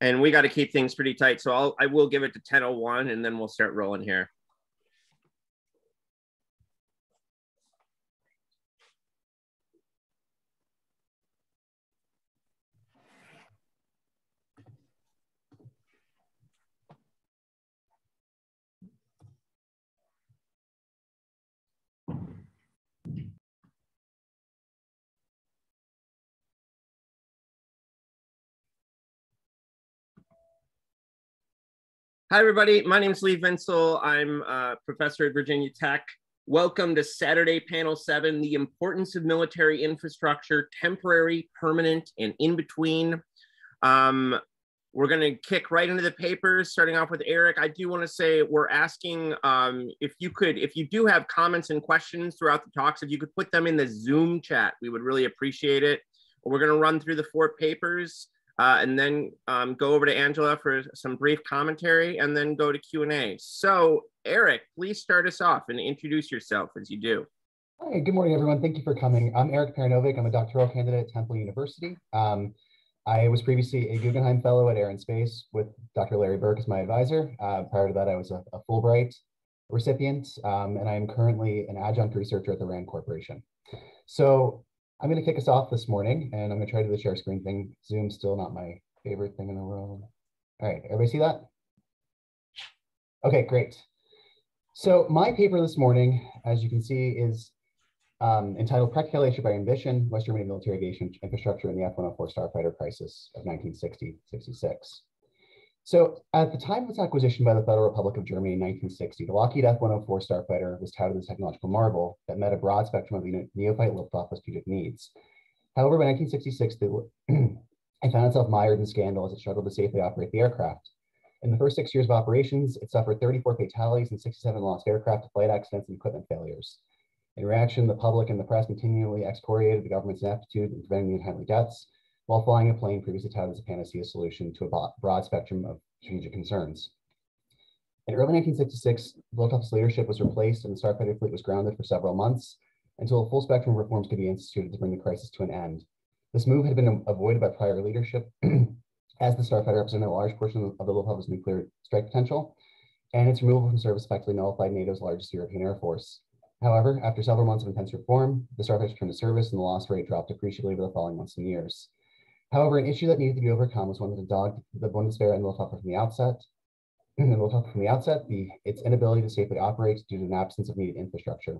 and we got to keep things pretty tight. So I'll I will give it to 10:01, and then we'll start rolling here. Hi, everybody. My name is Lee Vinsel. I'm a professor at Virginia Tech. Welcome to Saturday Panel 7, The Importance of Military Infrastructure, Temporary, Permanent, and In Between. Um, we're going to kick right into the papers, starting off with Eric. I do want to say we're asking um, if you could, if you do have comments and questions throughout the talks, if you could put them in the Zoom chat, we would really appreciate it. We're going to run through the four papers uh, and then um, go over to Angela for some brief commentary and then go to Q&A. So Eric, please start us off and introduce yourself as you do. Hi, good morning, everyone. Thank you for coming. I'm Eric Perinovic. I'm a doctoral candidate at Temple University. Um, I was previously a Guggenheim Fellow at Air and Space with Dr. Larry Burke as my advisor. Uh, prior to that, I was a, a Fulbright recipient, um, and I am currently an adjunct researcher at the RAND Corporation. So I'm going to kick us off this morning, and I'm going to try to do the share screen thing. Zoom's still not my favorite thing in the world. All right, everybody see that? Okay, great. So my paper this morning, as you can see, is um, entitled Practicality by Ambition, West Germany Military Aviation Infrastructure in the F-104 Starfighter Crisis of 1960-66. So at the time of its acquisition by the Federal Republic of Germany in 1960, the Lockheed F-104 starfighter was touted as a technological marvel that met a broad spectrum of neophyte Luftwaffe strategic needs. However, by 1966, it found itself mired in scandal as it struggled to safely operate the aircraft. In the first six years of operations, it suffered 34 fatalities and 67 lost aircraft flight accidents and equipment failures. In reaction, the public and the press continually excoriated the government's ineptitude in preventing the untimely deaths, while flying a plane previously touted as a panacea solution to a broad spectrum of strategic concerns. In early 1966, Luftwaffe's leadership was replaced and the starfighter fleet was grounded for several months until a full spectrum of reforms could be instituted to bring the crisis to an end. This move had been avoided by prior leadership as the starfighter represented a large portion of the Luftwaffe's nuclear strike potential, and its removal from service effectively nullified NATO's largest European air force. However, after several months of intense reform, the starfighter returned to service and the loss rate dropped appreciably over the following months and years. However, an issue that needed to be overcome was one that dogged the Bundeswehr and Luftwaffe from the outset. And the Luftwaffe from the outset, the, its inability to safely operate due to an absence of needed infrastructure.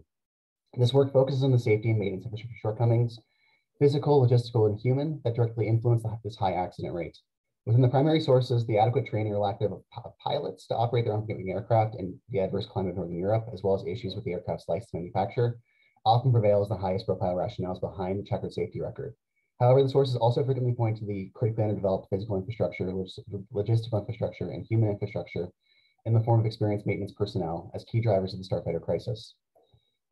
This work focuses on the safety and maintenance infrastructure shortcomings, physical, logistical, and human, that directly influence this high accident rate. Within the primary sources, the adequate training or lack of pilots to operate their own aircraft in the adverse climate of Northern Europe, as well as issues with the aircraft's license manufacture, often prevails the highest profile rationales behind the checkered safety record. However, the sources also frequently point to the critically underdeveloped physical infrastructure, logistical infrastructure, and human infrastructure in the form of experienced maintenance personnel as key drivers of the starfighter crisis.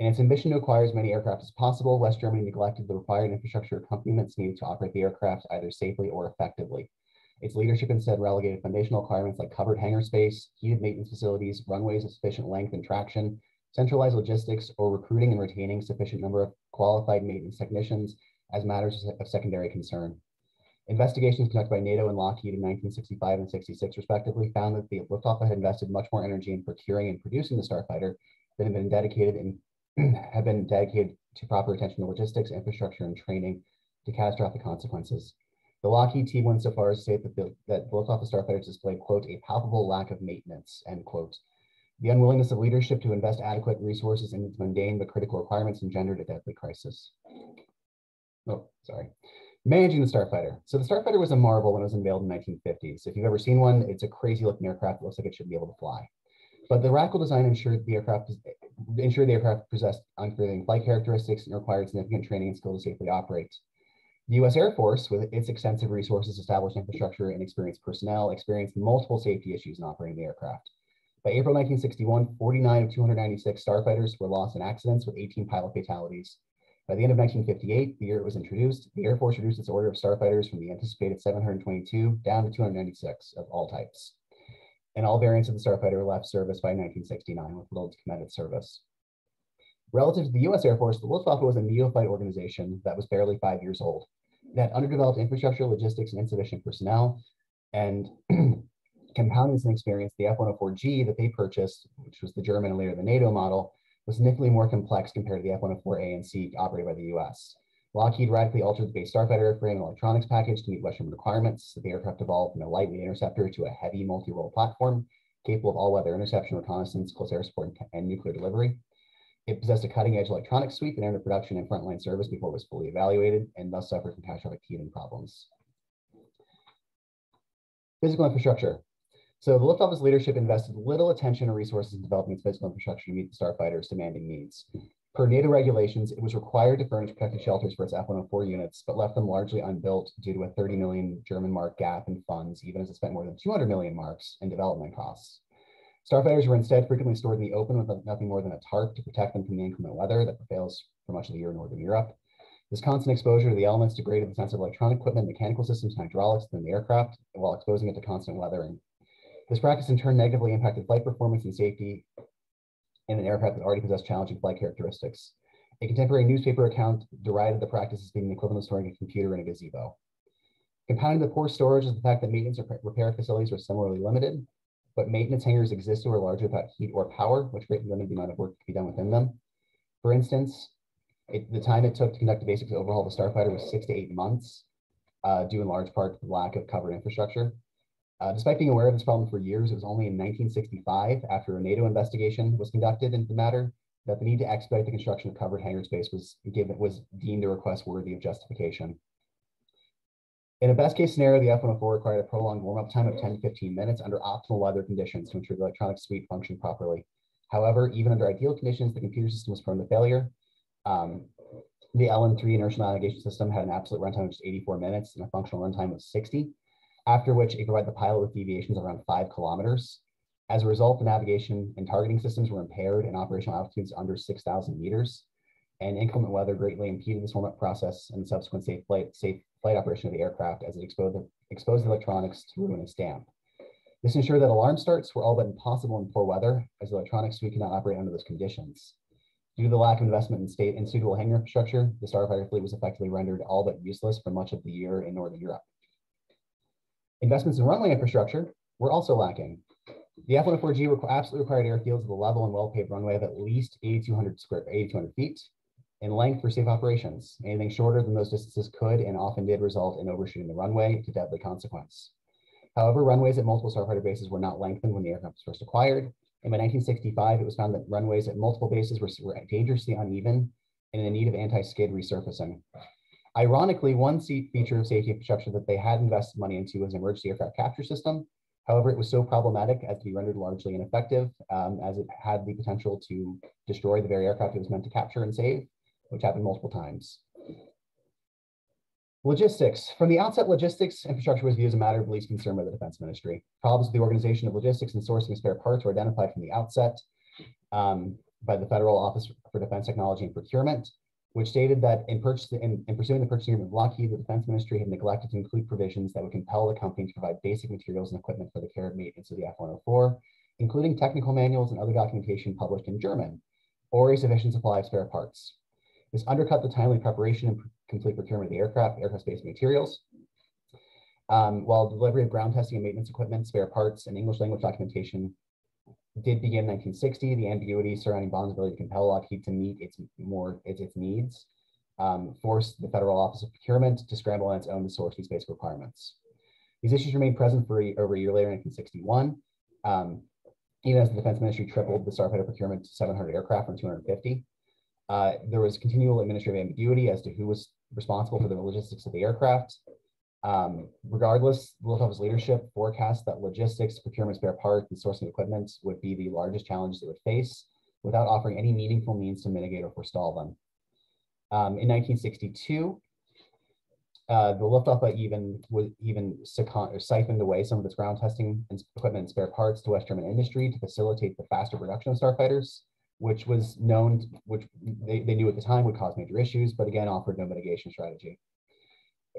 In its ambition to acquire as many aircraft as possible, West Germany neglected the required infrastructure accompaniments needed to operate the aircraft either safely or effectively. Its leadership instead relegated foundational requirements like covered hangar space, heated maintenance facilities, runways of sufficient length and traction, centralized logistics, or recruiting and retaining sufficient number of qualified maintenance technicians as matters of secondary concern. Investigations conducted by NATO and Lockheed in 1965 and 66 respectively found that the Luftwaffe had invested much more energy in procuring and producing the Starfighter than had been dedicated in had been dedicated to proper attention to logistics, infrastructure, and training to catastrophic consequences. The Lockheed team went so far as to say that the, that the Luftwaffe starfighters displayed, quote, a palpable lack of maintenance, end quote. The unwillingness of leadership to invest adequate resources in its mundane but critical requirements engendered a deadly crisis oh, sorry, managing the Starfighter. So the Starfighter was a marvel when it was unveiled in the 1950s. If you've ever seen one, it's a crazy looking aircraft. It looks like it should be able to fly. But the radical design ensured the aircraft ensured the aircraft possessed unforgiving flight characteristics and required significant training and skill to safely operate. The U.S. Air Force, with its extensive resources, established infrastructure, and experienced personnel, experienced multiple safety issues in operating the aircraft. By April 1961, 49 of 296 starfighters were lost in accidents with 18 pilot fatalities. By the end of 1958, the year it was introduced, the Air Force reduced its order of starfighters from the anticipated 722 down to 296 of all types. And all variants of the starfighter left service by 1969 with little to commend service. Relative to the US Air Force, the Luftwaffe was a neophyte organization that was barely five years old. It had underdeveloped infrastructure, logistics, and insufficient personnel, And compounding this experience, the F-104G that they purchased, which was the German and later the NATO model, was significantly more complex compared to the F-104A and C operated by the US. Lockheed radically altered the base starfighter airframe and electronics package to meet Western requirements. The aircraft evolved from a lightweight interceptor to a heavy multi-role platform capable of all-weather interception, reconnaissance, close air support, and nuclear delivery. It possessed a cutting-edge electronics suite that entered production and frontline service before it was fully evaluated, and thus suffered from catastrophic teething problems. Physical infrastructure. So the Luftwaffe's leadership invested little attention or resources in developing its physical infrastructure to meet the starfighter's demanding needs. Per NATO regulations, it was required to furnish protective shelters for its F-104 units, but left them largely unbuilt due to a 30 million German mark gap in funds, even as it spent more than 200 million marks in development costs. Starfighters were instead frequently stored in the open with nothing more than a tarp to protect them from the inclement weather that prevails for much of the year in Northern Europe. This constant exposure to the elements degraded the sense of electronic equipment, mechanical systems, and hydraulics within the aircraft while exposing it to constant weathering. This practice in turn negatively impacted flight performance and safety in an aircraft that already possessed challenging flight characteristics. A contemporary newspaper account derided the practice as being the equivalent of storing a computer in a gazebo. Compounding the poor storage is the fact that maintenance or repair facilities are similarly limited, but maintenance hangars exist or are largely without heat or power, which greatly limit the amount of work to be done within them. For instance, it, the time it took to conduct a basic overhaul of the Starfighter was six to eight months, uh, due in large part to the lack of covered infrastructure. Uh, despite being aware of this problem for years, it was only in 1965, after a NATO investigation was conducted into the matter, that the need to expedite the construction of covered hangar space was given was deemed a request worthy of justification. In a best case scenario, the F-104 required a prolonged warm-up time of 10 to 15 minutes under optimal weather conditions to ensure the electronic suite functioned properly. However, even under ideal conditions, the computer system was prone to failure. Um, the LN3 inertial navigation system had an absolute runtime of just 84 minutes and a functional runtime of 60 after which it provided the pilot with deviations around five kilometers. As a result, the navigation and targeting systems were impaired and operational altitudes under 6,000 meters. And inclement weather greatly impeded this warm-up process and subsequent safe flight, safe flight operation of the aircraft as it exposed the, exposed the electronics to ruinous damp. This ensured that alarm starts were all but impossible in poor weather, as electronics suite could not operate under those conditions. Due to the lack of investment in state and suitable hangar infrastructure, the Starfighter fleet was effectively rendered all but useless for much of the year in Northern Europe. Investments in runway infrastructure were also lacking. The F-104G requ absolutely required airfields with a level and well-paved runway of at least 8,200 square, 8,200 feet in length for safe operations. Anything shorter than those distances could and often did result in overshooting the runway to deadly consequence. However, runways at multiple starfighter bases were not lengthened when the aircraft was first acquired. And by 1965, it was found that runways at multiple bases were, were dangerously uneven and in need of anti-skid resurfacing. Ironically, one feature of safety infrastructure that they had invested money into was an emergency aircraft capture system. However, it was so problematic as to be rendered largely ineffective, um, as it had the potential to destroy the very aircraft it was meant to capture and save, which happened multiple times. Logistics. From the outset, logistics infrastructure was viewed as a matter of least concern by the Defense Ministry. Problems with the organization of logistics and sourcing spare parts were identified from the outset um, by the Federal Office for Defense Technology and Procurement, which stated that in, in, in, pursuing the purchasing agreement with Lockheed, the Defense Ministry had neglected to include provisions that would compel the company to provide basic materials and equipment for the care and maintenance of the F-104, including technical manuals and other documentation published in German, or a sufficient supply of spare parts. This undercut the timely preparation and complete procurement of the aircraft, aircraft-based materials, um, while delivery of ground testing and maintenance equipment, spare parts, and English language documentation did begin in 1960. The ambiguity surrounding Bonn's ability to compel Lockheed to meet its more its, its needs um, forced the Federal Office of Procurement to scramble on its own to source these basic requirements. These issues remained present for a, over a year later in 1961, um, even as the Defense Ministry tripled the Starfighter procurement to 700 aircraft from 250. Uh, there was continual administrative ambiguity as to who was responsible for the logistics of the aircraft, um, regardless, Luftwaffe's leadership forecast that logistics, procurement, spare parts, and sourcing equipment would be the largest challenges it would face without offering any meaningful means to mitigate or forestall them. Um, in 1962, uh, the Luftwaffe even even siphoned away some of its ground testing and equipment and spare parts to West German industry to facilitate the faster production of starfighters, which was known, which they, they knew at the time would cause major issues, but again offered no mitigation strategy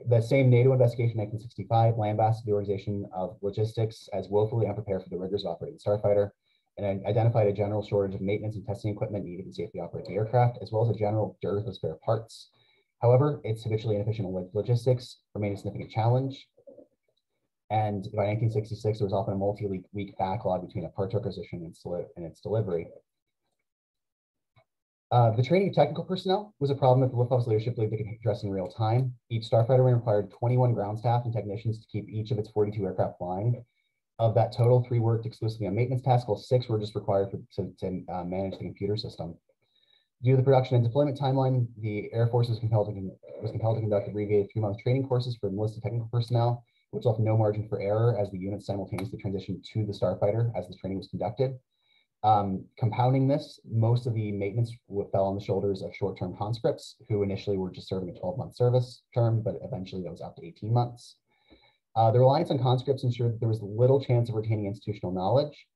the same NATO investigation in 1965 lambasted the organization of logistics as woefully unprepared for the rigors of operating Starfighter and identified a general shortage of maintenance and testing equipment needed to safely operate the aircraft, as well as a general dearth of spare parts. However, its habitually inefficient logistics remained a significant challenge. And by 1966, there was often a multi-week backlog between a part requisition and its delivery. Uh, the training of technical personnel was a problem that the Luftwaffe's leadership believed they could address in real time. Each starfighter wing required 21 ground staff and technicians to keep each of its 42 aircraft flying. Of that total, three worked exclusively on maintenance tasks, while six were just required for, to, to uh, manage the computer system. Due to the production and deployment timeline, the Air Force was compelled to, was compelled to conduct abbreviated three-month training courses for enlisted technical personnel, which left no margin for error as the units simultaneously transitioned to the starfighter as the training was conducted. Um, compounding this, most of the maintenance fell on the shoulders of short-term conscripts who initially were just serving a 12-month service term, but eventually that was up to 18 months. Uh, the reliance on conscripts ensured that there was little chance of retaining institutional knowledge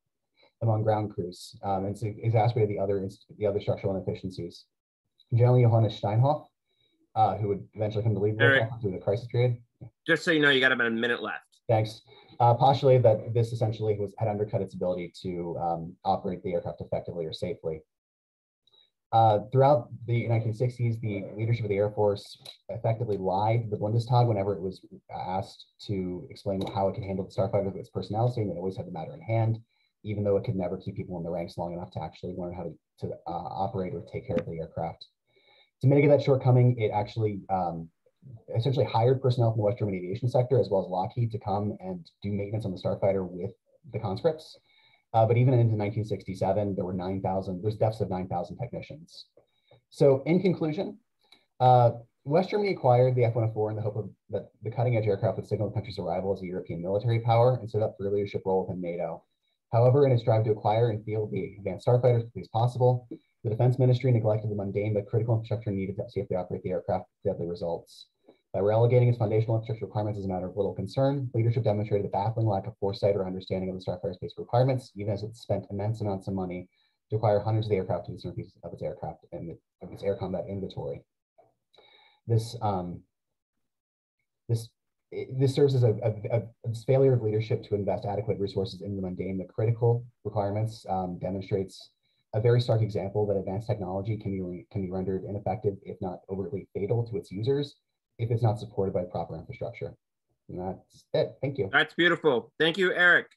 among ground crews, um, and so exacerbated the other the other structural inefficiencies. Generally, Johannes Steinhoff, uh, who would eventually come to lead through the crisis period. Just so you know, you got about a minute left. Thanks uh, postulated that this essentially was had undercut its ability to um, operate the aircraft effectively or safely. Uh, throughout the 1960s, the leadership of the Air Force effectively lied to the Bundestag whenever it was asked to explain how it could handle the starfighter with its personnel, saying that it always had the matter in hand, even though it could never keep people in the ranks long enough to actually learn how to, to uh, operate or take care of the aircraft. To mitigate that shortcoming, it actually um, essentially hired personnel from the West German aviation sector as well as Lockheed to come and do maintenance on the Starfighter with the conscripts. Uh, but even into 1967, there were 9,000, there's deaths of 9,000 technicians. So in conclusion, uh, West Germany acquired the F-104 in the hope of that the cutting edge aircraft would signal the country's arrival as a European military power and set up for a leadership role within NATO. However, in its drive to acquire and field the advanced starfighters as possible, the Defense Ministry neglected the mundane but critical infrastructure needed to safely operate the aircraft with deadly results. By relegating its foundational infrastructure requirements as a matter of little concern, leadership demonstrated a baffling lack of foresight or understanding of the Starfighter's basic requirements, even as it spent immense amounts of money to acquire hundreds of aircraft to the centerpiece of its aircraft and of its air combat inventory. This um, this this serves as a, a, a, failure of leadership to invest adequate resources in the mundane, the critical requirements um, demonstrates a very stark example that advanced technology can be, can be rendered ineffective, if not overtly fatal to its users, if it's not supported by proper infrastructure. And that's it. Thank you. That's beautiful. Thank you, Eric.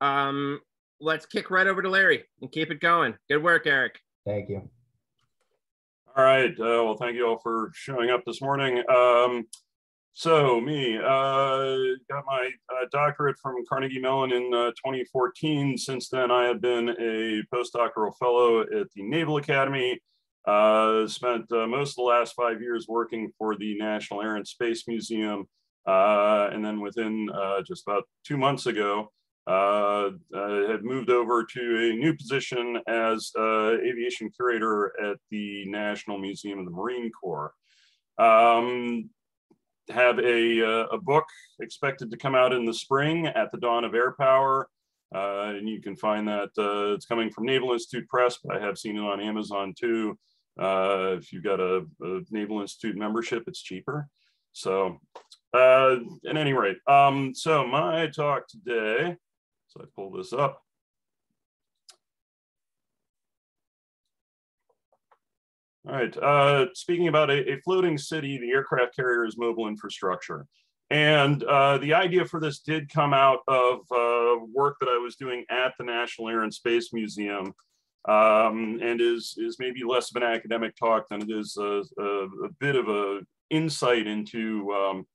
Um, let's kick right over to Larry and keep it going. Good work, Eric. Thank you. All right. Uh, well, thank you all for showing up this morning. Um, so me, uh, got my uh, doctorate from Carnegie Mellon in uh, 2014. Since then, I have been a postdoctoral fellow at the Naval Academy. Uh, spent uh, most of the last five years working for the National Air and Space Museum. Uh, and then within just about two months ago, I had moved over to a new position as aviation curator at the National Museum of the Marine Corps. Um, have a, uh, a book expected to come out in the spring at the dawn of air power. Uh, and you can find that uh, it's coming from Naval Institute Press, but I have seen it on Amazon too. Uh, if you've got a, a, Naval Institute membership, it's cheaper. So uh, at any rate, um, so my talk today, so I pull this up. All right, uh, speaking about a, a, floating city, the aircraft carrier is mobile infrastructure. And uh, the idea for this did come out of uh, work that I was doing at the National Air and Space Museum um, and is, is maybe less of an academic talk than it is a, a, a bit of a insight into um,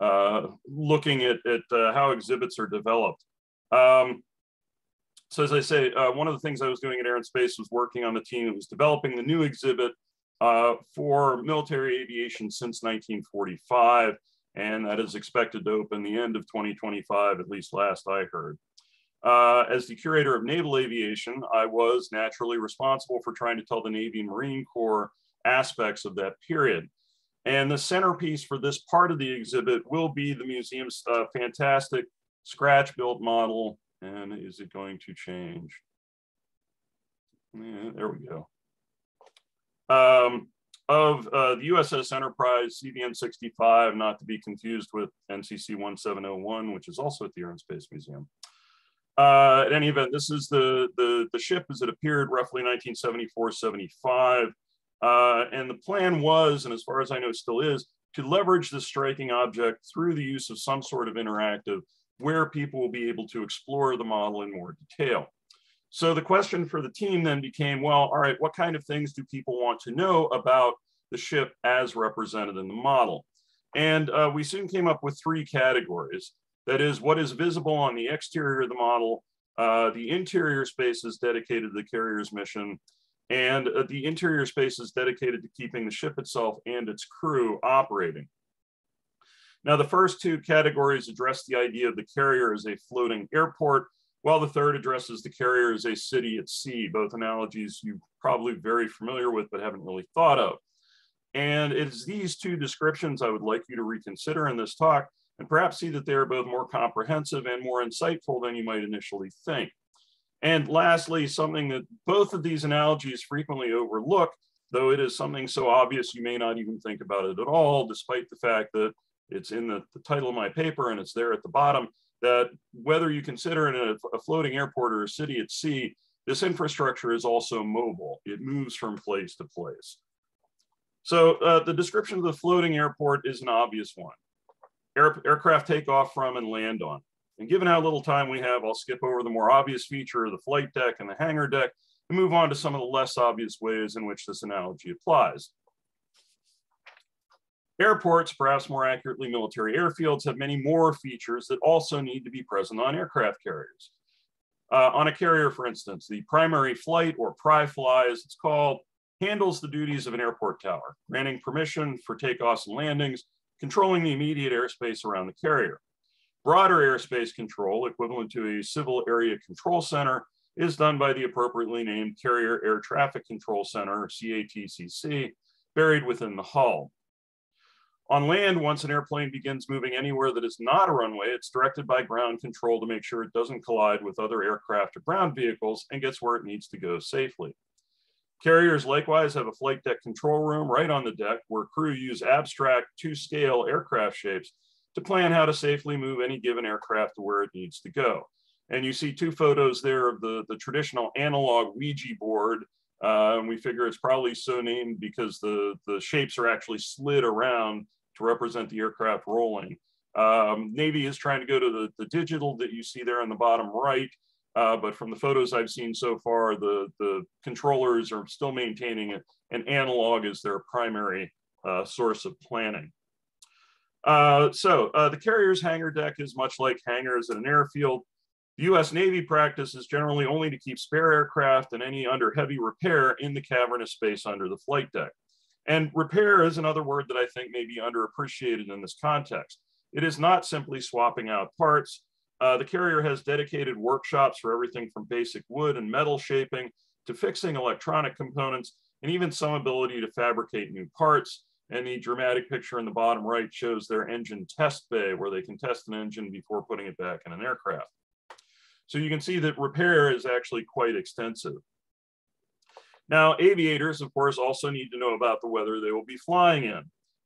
uh, looking at, at uh, how exhibits are developed. Um, so as I say, uh, one of the things I was doing at Air and Space was working on the team that was developing the new exhibit uh, for military aviation since 1945, and that is expected to open the end of 2025, at least last I heard. Uh, as the curator of naval aviation, I was naturally responsible for trying to tell the Navy and Marine Corps aspects of that period. And the centerpiece for this part of the exhibit will be the museum's uh, fantastic scratch-built model and is it going to change? Yeah, there we go. Um, of uh, the USS Enterprise CVN 65, not to be confused with NCC 1701, which is also at the Air and Space Museum. Uh, at any event, this is the, the, the ship as it appeared roughly 1974, 75. Uh, and the plan was, and as far as I know still is, to leverage this striking object through the use of some sort of interactive where people will be able to explore the model in more detail. So the question for the team then became, well, all right, what kind of things do people want to know about the ship as represented in the model? And uh, we soon came up with three categories. That is what is visible on the exterior of the model, uh, the interior spaces dedicated to the carrier's mission, and uh, the interior spaces dedicated to keeping the ship itself and its crew operating. Now, the first two categories address the idea of the carrier as a floating airport, while the third addresses the carrier as a city at sea, both analogies you're probably very familiar with but haven't really thought of. And it's these two descriptions I would like you to reconsider in this talk and perhaps see that they are both more comprehensive and more insightful than you might initially think. And lastly, something that both of these analogies frequently overlook, though it is something so obvious you may not even think about it at all, despite the fact that it's in the, the title of my paper and it's there at the bottom, that whether you consider it a, a floating airport or a city at sea, this infrastructure is also mobile. It moves from place to place. So uh, the description of the floating airport is an obvious one. Air, aircraft take off from and land on. And given how little time we have, I'll skip over the more obvious feature of the flight deck and the hangar deck and move on to some of the less obvious ways in which this analogy applies. Airports, perhaps more accurately military airfields, have many more features that also need to be present on aircraft carriers. Uh, on a carrier, for instance, the primary flight or PRI-FLY as it's called, handles the duties of an airport tower, granting permission for takeoffs and landings, controlling the immediate airspace around the carrier. Broader airspace control, equivalent to a civil area control center, is done by the appropriately named Carrier Air Traffic Control Center, CATCC, buried within the hull. On land, once an airplane begins moving anywhere that is not a runway, it's directed by ground control to make sure it doesn't collide with other aircraft or ground vehicles and gets where it needs to go safely. Carriers likewise have a flight deck control room right on the deck where crew use abstract to scale aircraft shapes to plan how to safely move any given aircraft to where it needs to go. And you see two photos there of the, the traditional analog Ouija board. Uh, and we figure it's probably so named because the, the shapes are actually slid around to represent the aircraft rolling. Um, Navy is trying to go to the, the digital that you see there on the bottom right. Uh, but from the photos I've seen so far, the, the controllers are still maintaining it, an analog as their primary uh, source of planning. Uh, so uh, the carrier's hangar deck is much like hangars at an airfield. The US Navy practice is generally only to keep spare aircraft and any under heavy repair in the cavernous space under the flight deck. And repair is another word that I think may be underappreciated in this context. It is not simply swapping out parts, uh, the carrier has dedicated workshops for everything from basic wood and metal shaping to fixing electronic components and even some ability to fabricate new parts. And the dramatic picture in the bottom right shows their engine test bay where they can test an engine before putting it back in an aircraft. So you can see that repair is actually quite extensive. Now, aviators, of course, also need to know about the weather they will be flying in.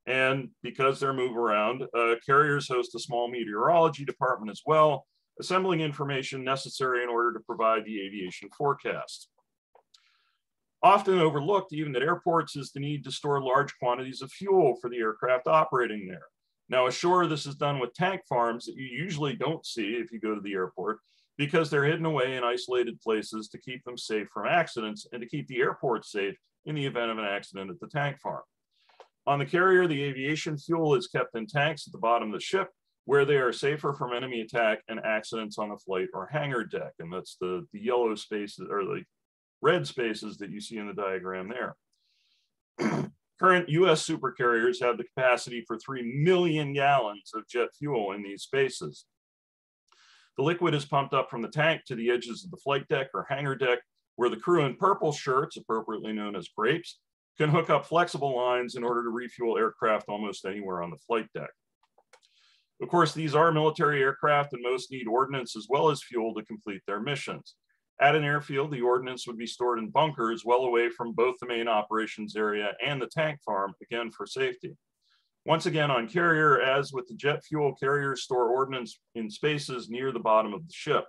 And because they're move around, uh, carriers host a small meteorology department as well, assembling information necessary in order to provide the aviation forecast. Often overlooked, even at airports, is the need to store large quantities of fuel for the aircraft operating there. Now, ashore, this is done with tank farms that you usually don't see if you go to the airport because they're hidden away in isolated places to keep them safe from accidents and to keep the airport safe in the event of an accident at the tank farm. On the carrier, the aviation fuel is kept in tanks at the bottom of the ship where they are safer from enemy attack and accidents on the flight or hangar deck. And that's the, the yellow spaces or the red spaces that you see in the diagram there. Current US supercarriers have the capacity for 3 million gallons of jet fuel in these spaces. The liquid is pumped up from the tank to the edges of the flight deck or hangar deck, where the crew in purple shirts, appropriately known as grapes, can hook up flexible lines in order to refuel aircraft almost anywhere on the flight deck. Of course, these are military aircraft and most need ordnance as well as fuel to complete their missions. At an airfield, the ordnance would be stored in bunkers well away from both the main operations area and the tank farm, again for safety. Once again, on carrier, as with the jet fuel, carriers store ordnance in spaces near the bottom of the ship.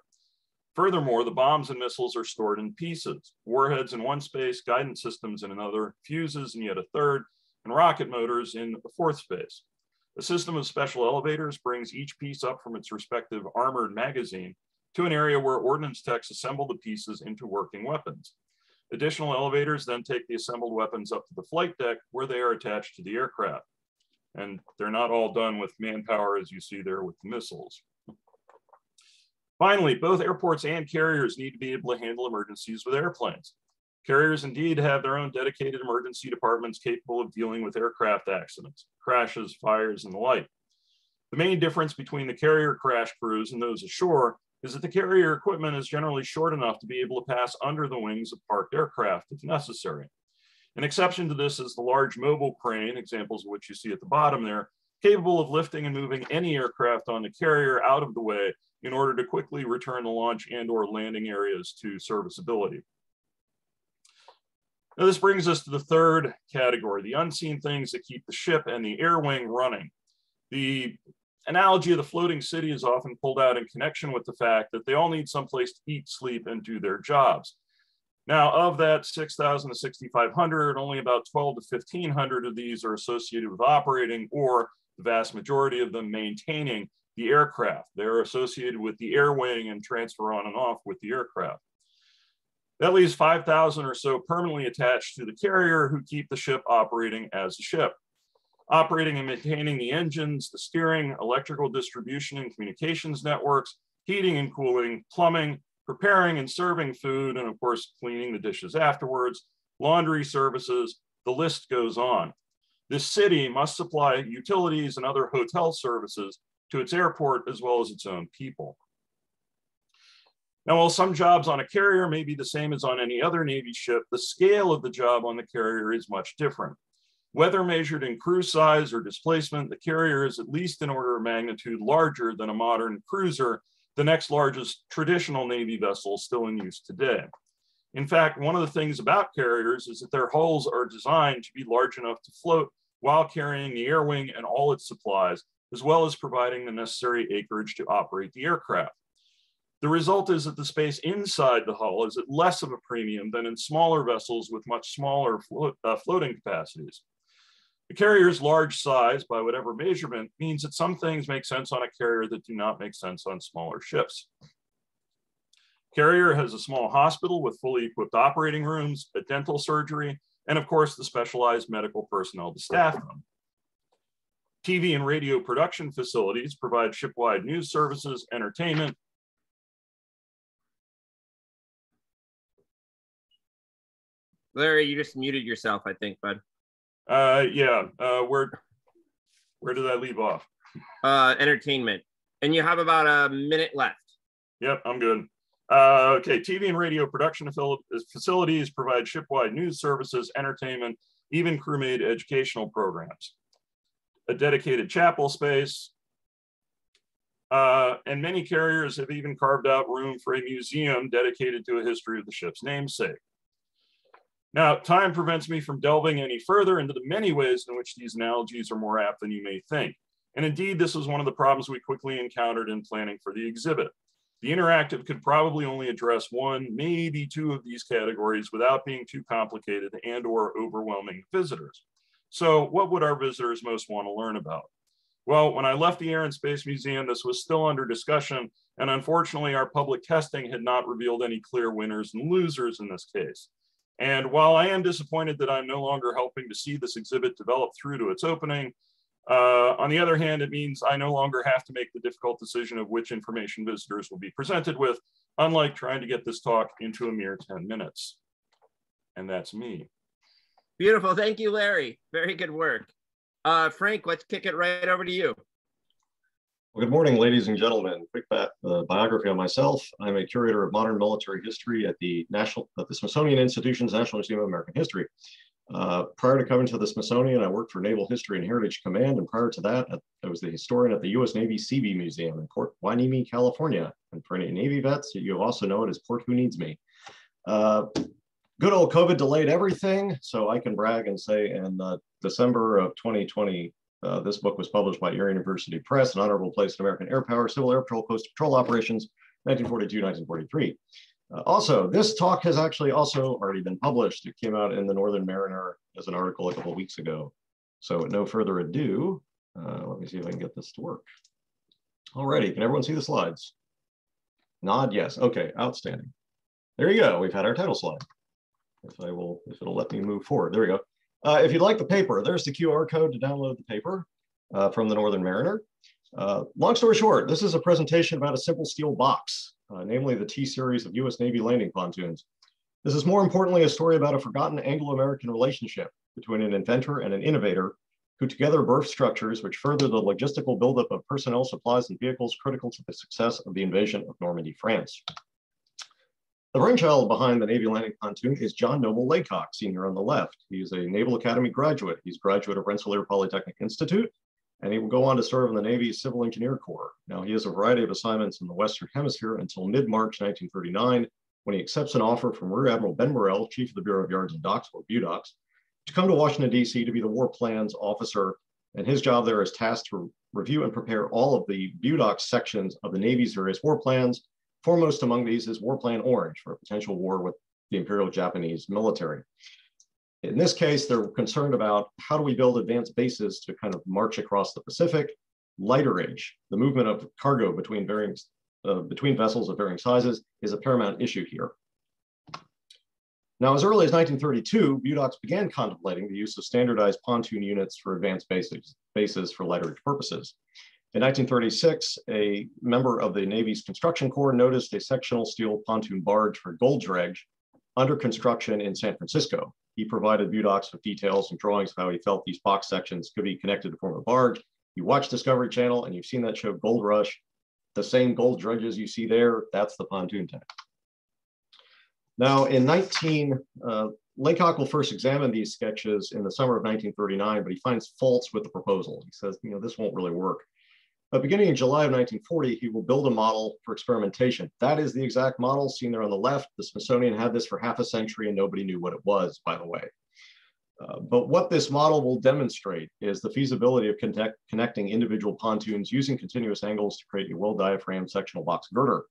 Furthermore, the bombs and missiles are stored in pieces, warheads in one space, guidance systems in another, fuses in yet a third, and rocket motors in a fourth space. A system of special elevators brings each piece up from its respective armored magazine to an area where ordnance techs assemble the pieces into working weapons. Additional elevators then take the assembled weapons up to the flight deck where they are attached to the aircraft. And they're not all done with manpower as you see there with the missiles. Finally, both airports and carriers need to be able to handle emergencies with airplanes. Carriers indeed have their own dedicated emergency departments capable of dealing with aircraft accidents, crashes, fires, and the like. The main difference between the carrier crash crews and those ashore is that the carrier equipment is generally short enough to be able to pass under the wings of parked aircraft if necessary. An exception to this is the large mobile crane, examples of which you see at the bottom there, capable of lifting and moving any aircraft on the carrier out of the way in order to quickly return the launch and or landing areas to serviceability. Now this brings us to the third category, the unseen things that keep the ship and the air wing running. The analogy of the floating city is often pulled out in connection with the fact that they all need someplace to eat, sleep, and do their jobs. Now, of that 6,000 to 6,500, only about 12 to 1,500 of these are associated with operating, or the vast majority of them maintaining the aircraft. They're associated with the air wing and transfer on and off with the aircraft. That leaves 5,000 or so permanently attached to the carrier who keep the ship operating as a ship. Operating and maintaining the engines, the steering, electrical distribution and communications networks, heating and cooling, plumbing, preparing and serving food, and of course, cleaning the dishes afterwards, laundry services, the list goes on. This city must supply utilities and other hotel services to its airport as well as its own people. Now, while some jobs on a carrier may be the same as on any other Navy ship, the scale of the job on the carrier is much different. Whether measured in crew size or displacement, the carrier is at least an order of magnitude larger than a modern cruiser, the next largest traditional Navy vessel still in use today. In fact, one of the things about carriers is that their hulls are designed to be large enough to float while carrying the air wing and all its supplies, as well as providing the necessary acreage to operate the aircraft. The result is that the space inside the hull is at less of a premium than in smaller vessels with much smaller float, uh, floating capacities. The carrier's large size, by whatever measurement, means that some things make sense on a carrier that do not make sense on smaller ships. Carrier has a small hospital with fully equipped operating rooms, a dental surgery, and of course the specialized medical personnel to staff them. TV and radio production facilities provide shipwide news services, entertainment, Larry, you just muted yourself, I think, bud. Uh, yeah. Uh, where where did I leave off? Uh, entertainment, and you have about a minute left. Yep, I'm good. Uh, okay, TV and radio production facilities provide shipwide news services, entertainment, even crewmate educational programs. A dedicated chapel space, uh, and many carriers have even carved out room for a museum dedicated to a history of the ship's namesake. Now, time prevents me from delving any further into the many ways in which these analogies are more apt than you may think. And indeed, this was one of the problems we quickly encountered in planning for the exhibit. The interactive could probably only address one, maybe two of these categories without being too complicated and or overwhelming visitors. So what would our visitors most want to learn about? Well, when I left the Air and Space Museum, this was still under discussion, and unfortunately, our public testing had not revealed any clear winners and losers in this case. And while I am disappointed that I'm no longer helping to see this exhibit develop through to its opening, uh, on the other hand, it means I no longer have to make the difficult decision of which information visitors will be presented with, unlike trying to get this talk into a mere 10 minutes. And that's me. Beautiful. Thank you, Larry. Very good work. Uh, Frank, let's kick it right over to you. Well, good morning, ladies and gentlemen. Quick bi uh, biography on myself. I'm a curator of modern military history at the National, at the Smithsonian Institution's National Museum of American History. Uh, prior to coming to the Smithsonian, I worked for Naval History and Heritage Command, and prior to that, I was the historian at the U.S. Navy Seabee Museum in Port Hueneme, California. And for any Navy vets, you also know it as Port Who Needs Me. Uh, good old COVID delayed everything, so I can brag and say in uh, December of 2020, uh, this book was published by Air University Press, an honorable place in American air power, civil air patrol, coast patrol operations, 1942, 1943. Uh, also, this talk has actually also already been published. It came out in the Northern Mariner as an article a couple weeks ago. So with no further ado, Uh, let me see if I can get this to work. Alrighty, can everyone see the slides? Nod, yes. Okay, outstanding. There you go. We've had our title slide. If I will, if it'll let me move forward. There we go. Uh, if you'd like the paper, there's the QR code to download the paper uh, from the Northern Mariner. Uh, long story short, this is a presentation about a simple steel box, uh, namely the T-series of US Navy landing pontoons. This is more importantly a story about a forgotten Anglo-American relationship between an inventor and an innovator who together birthed structures which further the logistical buildup of personnel, supplies, and vehicles critical to the success of the invasion of Normandy, France. The brainchild behind the Navy landing pontoon is John Noble Laycock, senior on the left. He's a Naval Academy graduate. He's graduate of Rensselaer Polytechnic Institute, and he will go on to serve in the Navy's Civil Engineer Corps. Now, he has a variety of assignments in the Western Hemisphere until mid-March 1939, when he accepts an offer from Rear Admiral Ben Moreell, Chief of the Bureau of Yards and Docks, or BUDOCS, to come to Washington, D.C. to be the War Plans Officer. And his job there is tasked to review and prepare all of the BUDOCS sections of the Navy's various war plans. Foremost among these is War Plan Orange for a potential war with the Imperial Japanese military. In this case, they're concerned about how do we build advanced bases to kind of march across the Pacific, lighterage, the movement of cargo between varying uh, between vessels of varying sizes is a paramount issue here. Now, as early as 1932, BUDOCS began contemplating the use of standardized pontoon units for advanced bases, bases for lighter purposes. In 1936, a member of the Navy's construction corps noticed a sectional steel pontoon barge for gold dredge under construction in San Francisco. He provided BUDOCS with details and drawings of how he felt these box sections could be connected to form a barge. You watch Discovery Channel and you've seen that show Gold Rush. The same gold dredges you see there, that's the pontoon tank. Now, in 19, uh, Laycock will first examine these sketches in the summer of 1939, but he finds faults with the proposal. He says, you know, this won't really work. But beginning in July of 1940, he will build a model for experimentation. That is the exact model seen there on the left. The Smithsonian had this for half a century and nobody knew what it was, by the way. Uh, but what this model will demonstrate is the feasibility of connect, connecting individual pontoons using continuous angles to create a well diaphragm sectional box girder.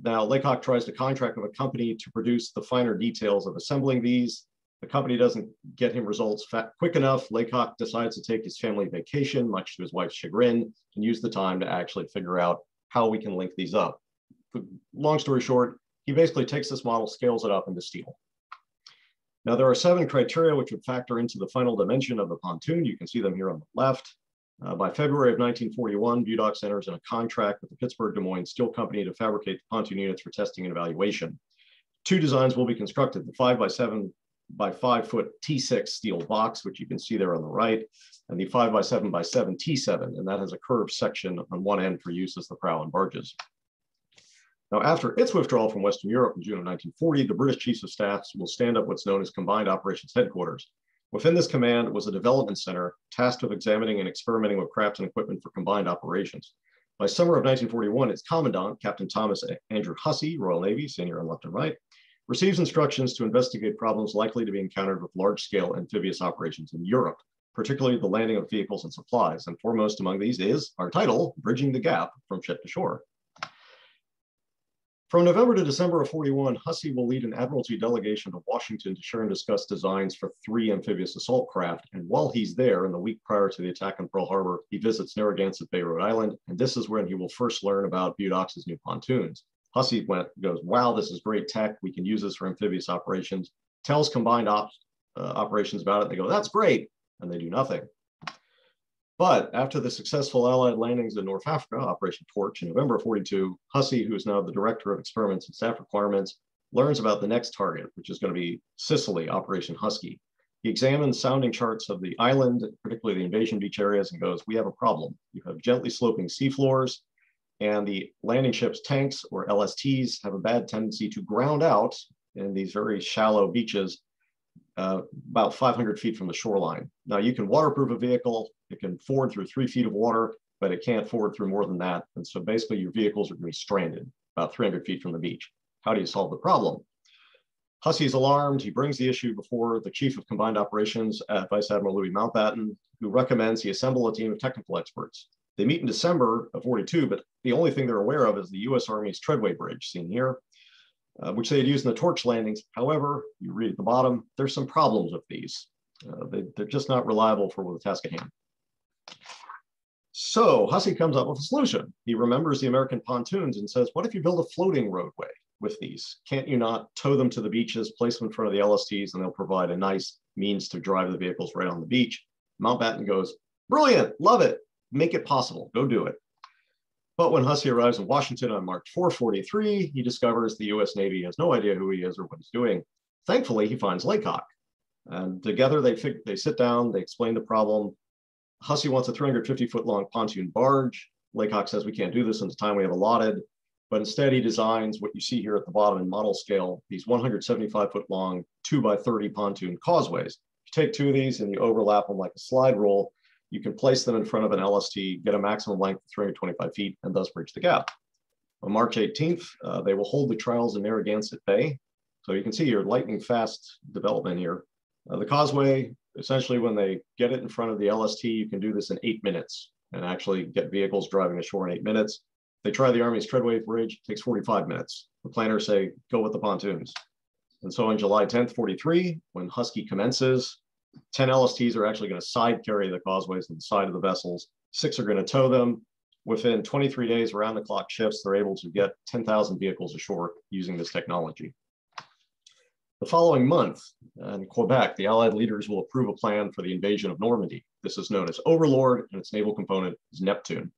Now, Laycock tries to contract with a company to produce the finer details of assembling these. The company doesn't get him results quick enough. Laycock decides to take his family vacation, much to his wife's chagrin, and use the time to actually figure out how we can link these up. Long story short, he basically takes this model, scales it up into steel. Now, there are seven criteria which would factor into the final dimension of the pontoon. You can see them here on the left. Uh, by February of 1941, BUDOCS enters in a contract with the Pittsburgh Des Moines Steel Company to fabricate the pontoon units for testing and evaluation. Two designs will be constructed, the five by seven by five foot T6 steel box, which you can see there on the right, and the five by seven by seven T7, and that has a curved section on one end for use as the prow and barges. Now, after its withdrawal from Western Europe in June of 1940, the British Chiefs of Staffs will stand up what's known as Combined Operations Headquarters. Within this command was a development center tasked with examining and experimenting with crafts and equipment for combined operations. By summer of 1941, its commandant, Captain Thomas Andrew Hussey, Royal Navy, senior on left and right, receives instructions to investigate problems likely to be encountered with large-scale amphibious operations in Europe, particularly the landing of vehicles and supplies. And foremost among these is our title, Bridging the Gap from Ship to Shore. From November to December of 41, Hussey will lead an Admiralty delegation to Washington to share and discuss designs for three amphibious assault craft. And while he's there, in the week prior to the attack on Pearl Harbor, he visits Narragansett Bay, Rhode Island. And this is when he will first learn about BUDOCS's new pontoons. Hussey went, goes, wow, this is great tech. We can use this for amphibious operations. Tells combined op, uh, operations about it. They go, that's great. And they do nothing. But after the successful Allied landings in North Africa, Operation Torch, in November of 42, Hussey, who is now the director of experiments and staff requirements, learns about the next target, which is going to be Sicily, Operation Husky. He examines sounding charts of the island, particularly the invasion beach areas, and goes, we have a problem. You have gently sloping seafloors, and the landing ship's tanks, or LSTs, have a bad tendency to ground out in these very shallow beaches uh, about 500 feet from the shoreline. Now you can waterproof a vehicle, it can ford through three feet of water, but it can't ford through more than that. And so basically your vehicles are gonna be stranded about 300 feet from the beach. How do you solve the problem? Hussey's alarmed. He brings the issue before the chief of combined operations at Vice Admiral Louis Mountbatten, who recommends he assemble a team of technical experts. They meet in December of 42, but the only thing they're aware of is the US Army's Treadway Bridge, seen here uh, which they had used in the torch landings. However, you read at the bottom, there's some problems with these. Uh, they, they're just not reliable for the task at hand. So Hussey comes up with a solution. He remembers the American pontoons and says, what if you build a floating roadway with these? Can't you not tow them to the beaches, place them in front of the LSTs, and they'll provide a nice means to drive the vehicles right on the beach? Mountbatten goes, brilliant, love it, make it possible, go do it. But when Hussey arrives in Washington on March 443, he discovers the US Navy has no idea who he is or what he's doing. Thankfully, he finds Laycock. And together they, fig- they sit down, they explain the problem. Hussey wants a 350 foot long pontoon barge. Laycock says we can't do this in the time we have allotted, but instead he designs what you see here at the bottom in model scale, these 175 foot long two by 30 pontoon causeways. You take two of these and you overlap them like a slide rule. You can place them in front of an LST, get a maximum length of 325 feet, and thus bridge the gap. On March 18th, uh, they will hold the trials in Narragansett Bay. So you can see your lightning fast development here. Uh, the causeway, essentially when they get it in front of the LST, you can do this in eight minutes and actually get vehicles driving ashore in eight minutes. They try the Army's Treadway Bridge, it takes 45 minutes. The planners say, go with the pontoons. And so on July 10th, 43, when Husky commences, 10 LSTs are actually going to side carry the causeways to the side of the vessels. Six are going to tow them. Within 23 days, around the clock shifts, they're able to get 10,000 vehicles ashore using this technology. The following month, in Quebec, the Allied leaders will approve a plan for the invasion of Normandy. This is known as Overlord, and its naval component is Neptune.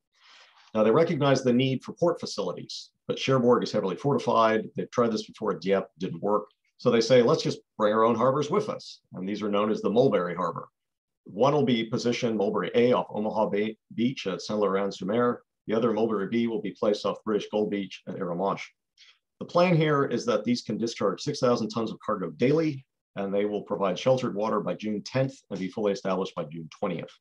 Now, they recognize the need for port facilities, but Cherbourg is heavily fortified. They've tried this before at Dieppe, didn't work. So they say, let's just bring our own harbors with us. And these are known as the Mulberry Harbor. One will be positioned Mulberry A off Omaha Bay Beach at Saint Laurent sur Mer. The other Mulberry B will be placed off British Gold Beach at Arromanches. The plan here is that these can discharge 6,000 tons of cargo daily, and they will provide sheltered water by June 10th and be fully established by June 20th.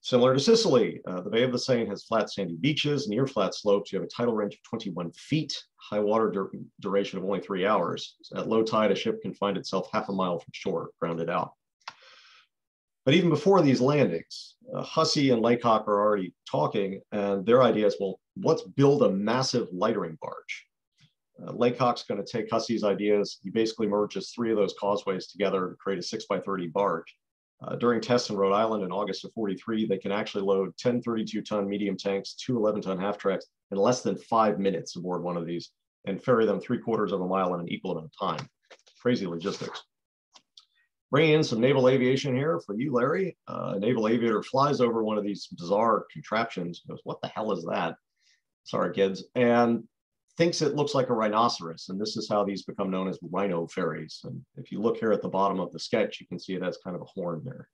Similar to Sicily, uh, the Bay of the Seine has flat sandy beaches, near flat slopes. You have a tidal range of 21 feet, high water dur duration of only three hours. At low tide, a ship can find itself half a mile from shore, grounded out. But even before these landings, uh, Hussey and Laycock are already talking, and their idea is, well, let's build a massive lightering barge. Uh, Laycock's going to take Hussey's ideas. He basically merges three of those causeways together to create a 6 by 30 barge. Uh, during tests in Rhode Island in August of 43, they can actually load 10 32 ton medium tanks, two 11 ton half tracks in less than five minutes aboard one of these and ferry them three quarters of a mile in an equal amount of time. Crazy logistics. Bringing in some naval aviation here for you, Larry. Uh, a naval aviator flies over one of these bizarre contraptions, goes, what the hell is that? Sorry, kids. And thinks it looks like a rhinoceros. And this is how these become known as rhino ferries. And if you look here at the bottom of the sketch, you can see it has kind of a horn there.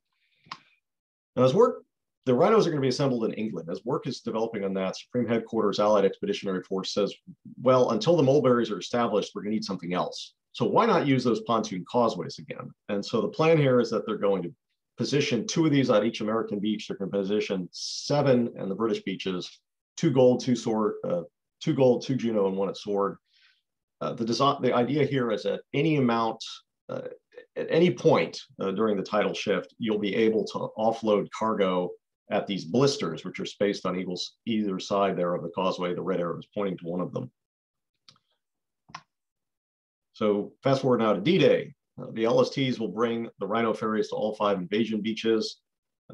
Now, as work, the rhinos are going to be assembled in England. As work is developing on that, Supreme Headquarters Allied Expeditionary Force says, well, until the mulberries are established, we're going to need something else. So why not use those pontoon causeways again? And so the plan here is that they're going to position two of these on each American beach. They're going to position seven on the British beaches, two gold, two sword, uh, two gold, two Juno, and one at Sword. Uh, the design, the idea here is at any amount, uh, at any point uh, during the tidal shift, you'll be able to offload cargo at these blisters, which are spaced on eagles, either side there of the causeway. The red arrow is pointing to one of them. So fast forward now to D-Day. Uh, the LSTs will bring the Rhino ferries to all five invasion beaches.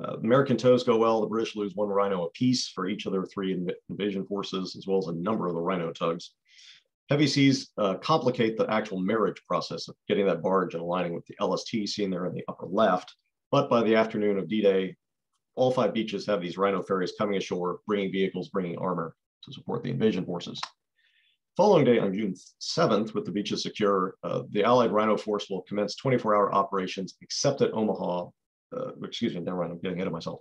Uh, American tows go well. The British lose one rhino apiece for each of their three inv invasion forces, as well as a number of the rhino tugs. Heavy seas uh, complicate the actual marriage process of getting that barge and aligning with the LST seen there in the upper left. But by the afternoon of D-Day, all five beaches have these rhino ferries coming ashore, bringing vehicles, bringing armor to support the invasion forces. Following day on June 7th, with the beaches secure, uh, the Allied Rhino Force will commence 24-hour operations except at Omaha uh, excuse me, never mind, I'm getting ahead of myself.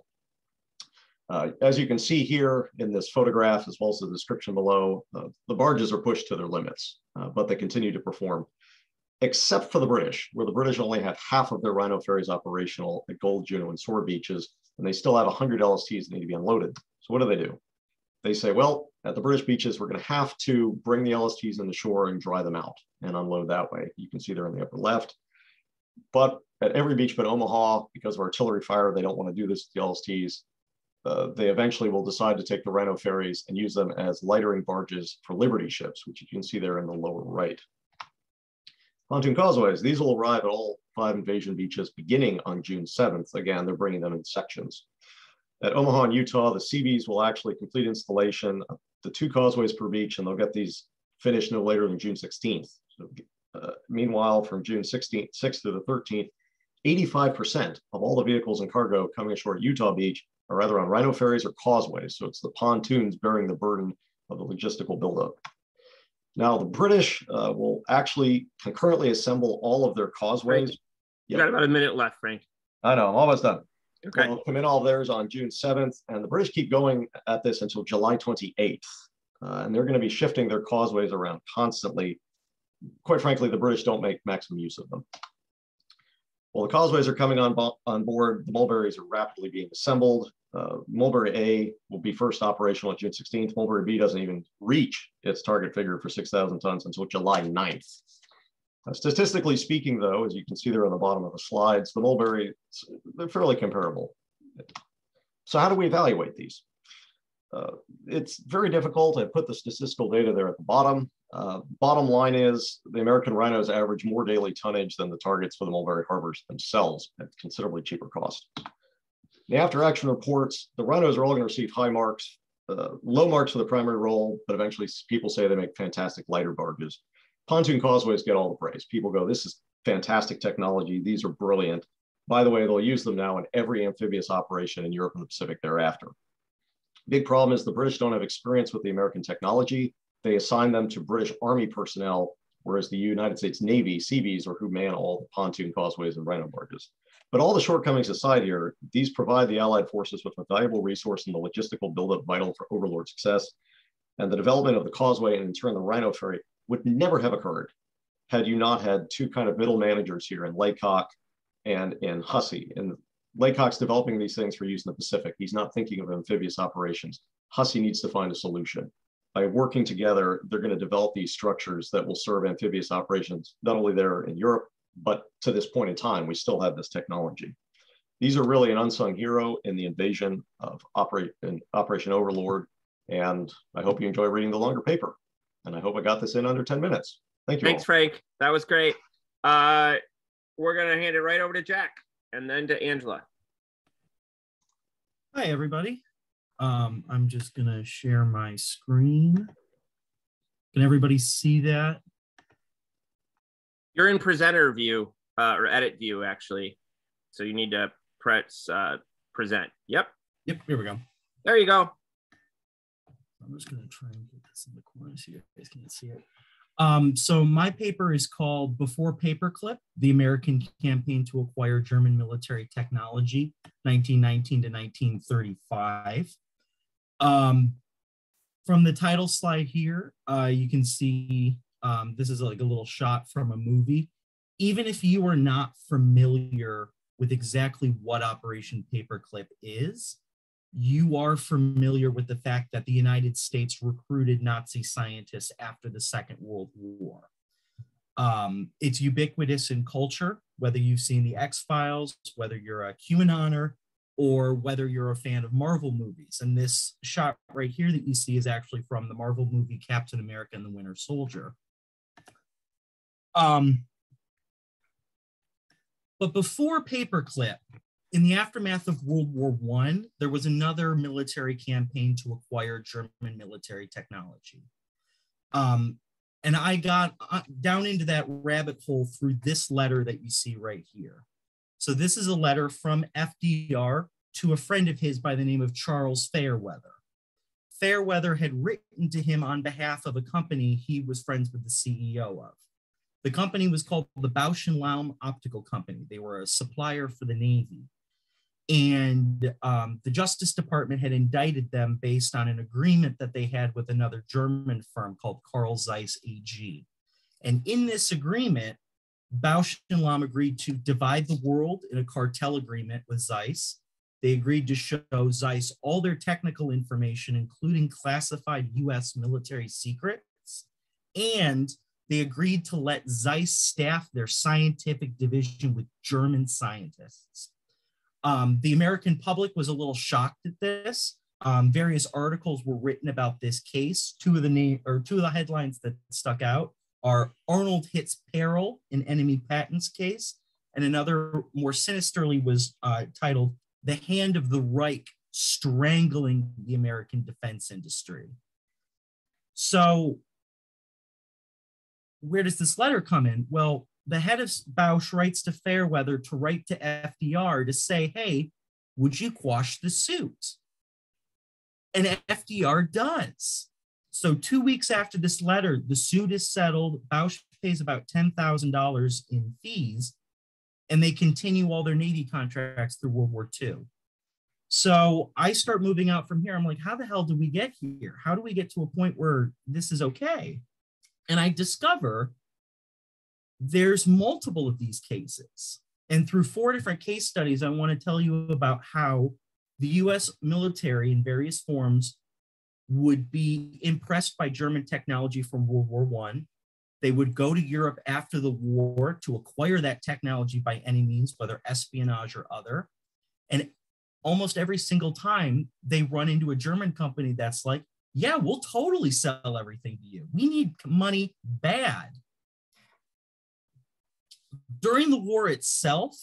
Uh, as you can see here in this photograph, as well as the description below, uh, the barges are pushed to their limits, uh, but they continue to perform, except for the British, where the British only have half of their Rhino ferries operational at Gold, Juno, and Sword beaches, and they still have 100 LSTs that need to be unloaded. So what do they do? They say, well, at the British beaches, we're going to have to bring the LSTs in the shore and dry them out and unload that way. You can see there in the upper left. But at every beach but Omaha, because of artillery fire, they don't want to do this to the LSTs. Uh, they eventually will decide to take the Rhino ferries and use them as lightering barges for Liberty ships, which you can see there in the lower right. Pontoon causeways, these will arrive at all five invasion beaches beginning on June 7th. Again, they're bringing them in sections. At Omaha and Utah, the Seabees will actually complete installation of the two causeways per beach, and they'll get these finished no later than June 16th. So, uh, meanwhile, from June 16th, 6th to the 13th, 85% of all the vehicles and cargo coming ashore at Utah Beach are either on rhino ferries or causeways. So it's the pontoons bearing the burden of the logistical buildup. Now, the British uh, will actually concurrently assemble all of their causeways. Frank, you got about a minute left, Frank. I know, I'm almost done. Okay. They'll come in all theirs on June 7th, and the British keep going at this until July 28th. Uh, and they're going to be shifting their causeways around constantly. Quite frankly, the British don't make maximum use of them. While the causeways are coming on, on board, the mulberries are rapidly being assembled. Uh, Mulberry A will be first operational on June 16th. Mulberry B doesn't even reach its target figure for 6,000 tons until July 9th. Uh, statistically speaking, though, as you can see there on the bottom of the slides, the mulberry, they're fairly comparable. So how do we evaluate these? Uh, it's very difficult. I put the statistical data there at the bottom. Uh, bottom line is the American rhinos average more daily tonnage than the targets for the mulberry harbors themselves at considerably cheaper cost. The after action reports, the rhinos are all going to receive high marks, uh, low marks for the primary role, but eventually people say they make fantastic lighter barges. Pontoon causeways get all the praise. People go, this is fantastic technology. These are brilliant. By the way, they'll use them now in every amphibious operation in Europe and the Pacific thereafter. Big problem is the British don't have experience with the American technology. They assign them to British Army personnel, whereas the United States Navy, Seabees, are who man all the pontoon causeways and rhino barges. But all the shortcomings aside here, these provide the Allied forces with a valuable resource in the logistical buildup vital for Overlord success. And the development of the causeway and in turn the Rhino ferry would never have occurred had you not had two kind of middle managers here in Laycock and in Hussey. And Laycock's developing these things for use in the Pacific. He's not thinking of amphibious operations. Hussey needs to find a solution. By working together, they're going to develop these structures that will serve amphibious operations, not only there in Europe, but to this point in time, we still have this technology. These are really an unsung hero in the invasion of Operation, Overlord. And I hope you enjoy reading the longer paper. And I hope I got this in under 10 minutes. Thank you. Thanks, all. Frank. That was great. Uh, we're going to hand it right over to Jack and then to Angela. Hi, everybody. Um, I'm just going to share my screen. Can everybody see that? You're in presenter view uh, or edit view, actually. So you need to press uh, present. Yep. Yep, here we go. There you go. I'm just going to try and get this in the corner so you guys can see it. Um, so my paper is called Before Paperclip, the American Campaign to Acquire German Military Technology, 1919 to 1935. Um, from the title slide here, uh, you can see um, this is like a little shot from a movie. Even if you are not familiar with exactly what Operation Paperclip is, you are familiar with the fact that the United States recruited Nazi scientists after the Second World War. Um, it's ubiquitous in culture, whether you've seen the X Files, whether you're a QAnoner, or whether you're a fan of Marvel movies. And this shot right here that you see is actually from the Marvel movie Captain America and the Winter Soldier. Um, but before Paperclip, in the aftermath of World War I, there was another military campaign to acquire German military technology. Um, and I got uh, down into that rabbit hole through this letter that you see right here. So this is a letter from FDR to a friend of his by the name of Charles Fairweather. Fairweather had written to him on behalf of a company he was friends with the CEO of. The company was called the Bausch and Lomb Optical Company. They were a supplier for the Navy. And um, the Justice Department had indicted them based on an agreement that they had with another German firm called Carl Zeiss AG. And in this agreement, Bausch and Lomb agreed to divide the world in a cartel agreement with Zeiss. They agreed to show Zeiss all their technical information, including classified US military secrets. And they agreed to let Zeiss staff their scientific division with German scientists. Um, the American public was a little shocked at this. Um, various articles were written about this case. Two of the name or two of the headlines that stuck out are Arnold hits peril in enemy patents case, and another more sinisterly was uh, titled "The Hand of the Reich strangling the American defense industry. So, where does this letter come in? Well, the head of Bausch writes to Fairweather to write to FDR to say, hey, would you quash the suit? And FDR does. So, two weeks after this letter, the suit is settled. Bausch pays about $10,000 in fees, and they continue all their Navy contracts through World War II. So I start moving out from here. I'm like, how the hell do we get here? How do we get to a point where this is okay? And I discover there's multiple of these cases. And through four different case studies, I want to tell you about how the US military in various forms would be impressed by German technology from World War I. They would go to Europe after the war to acquire that technology by any means, whether espionage or other. And almost every single time they run into a German company that's like, yeah, we'll totally sell everything to you. We need money bad. During the war itself,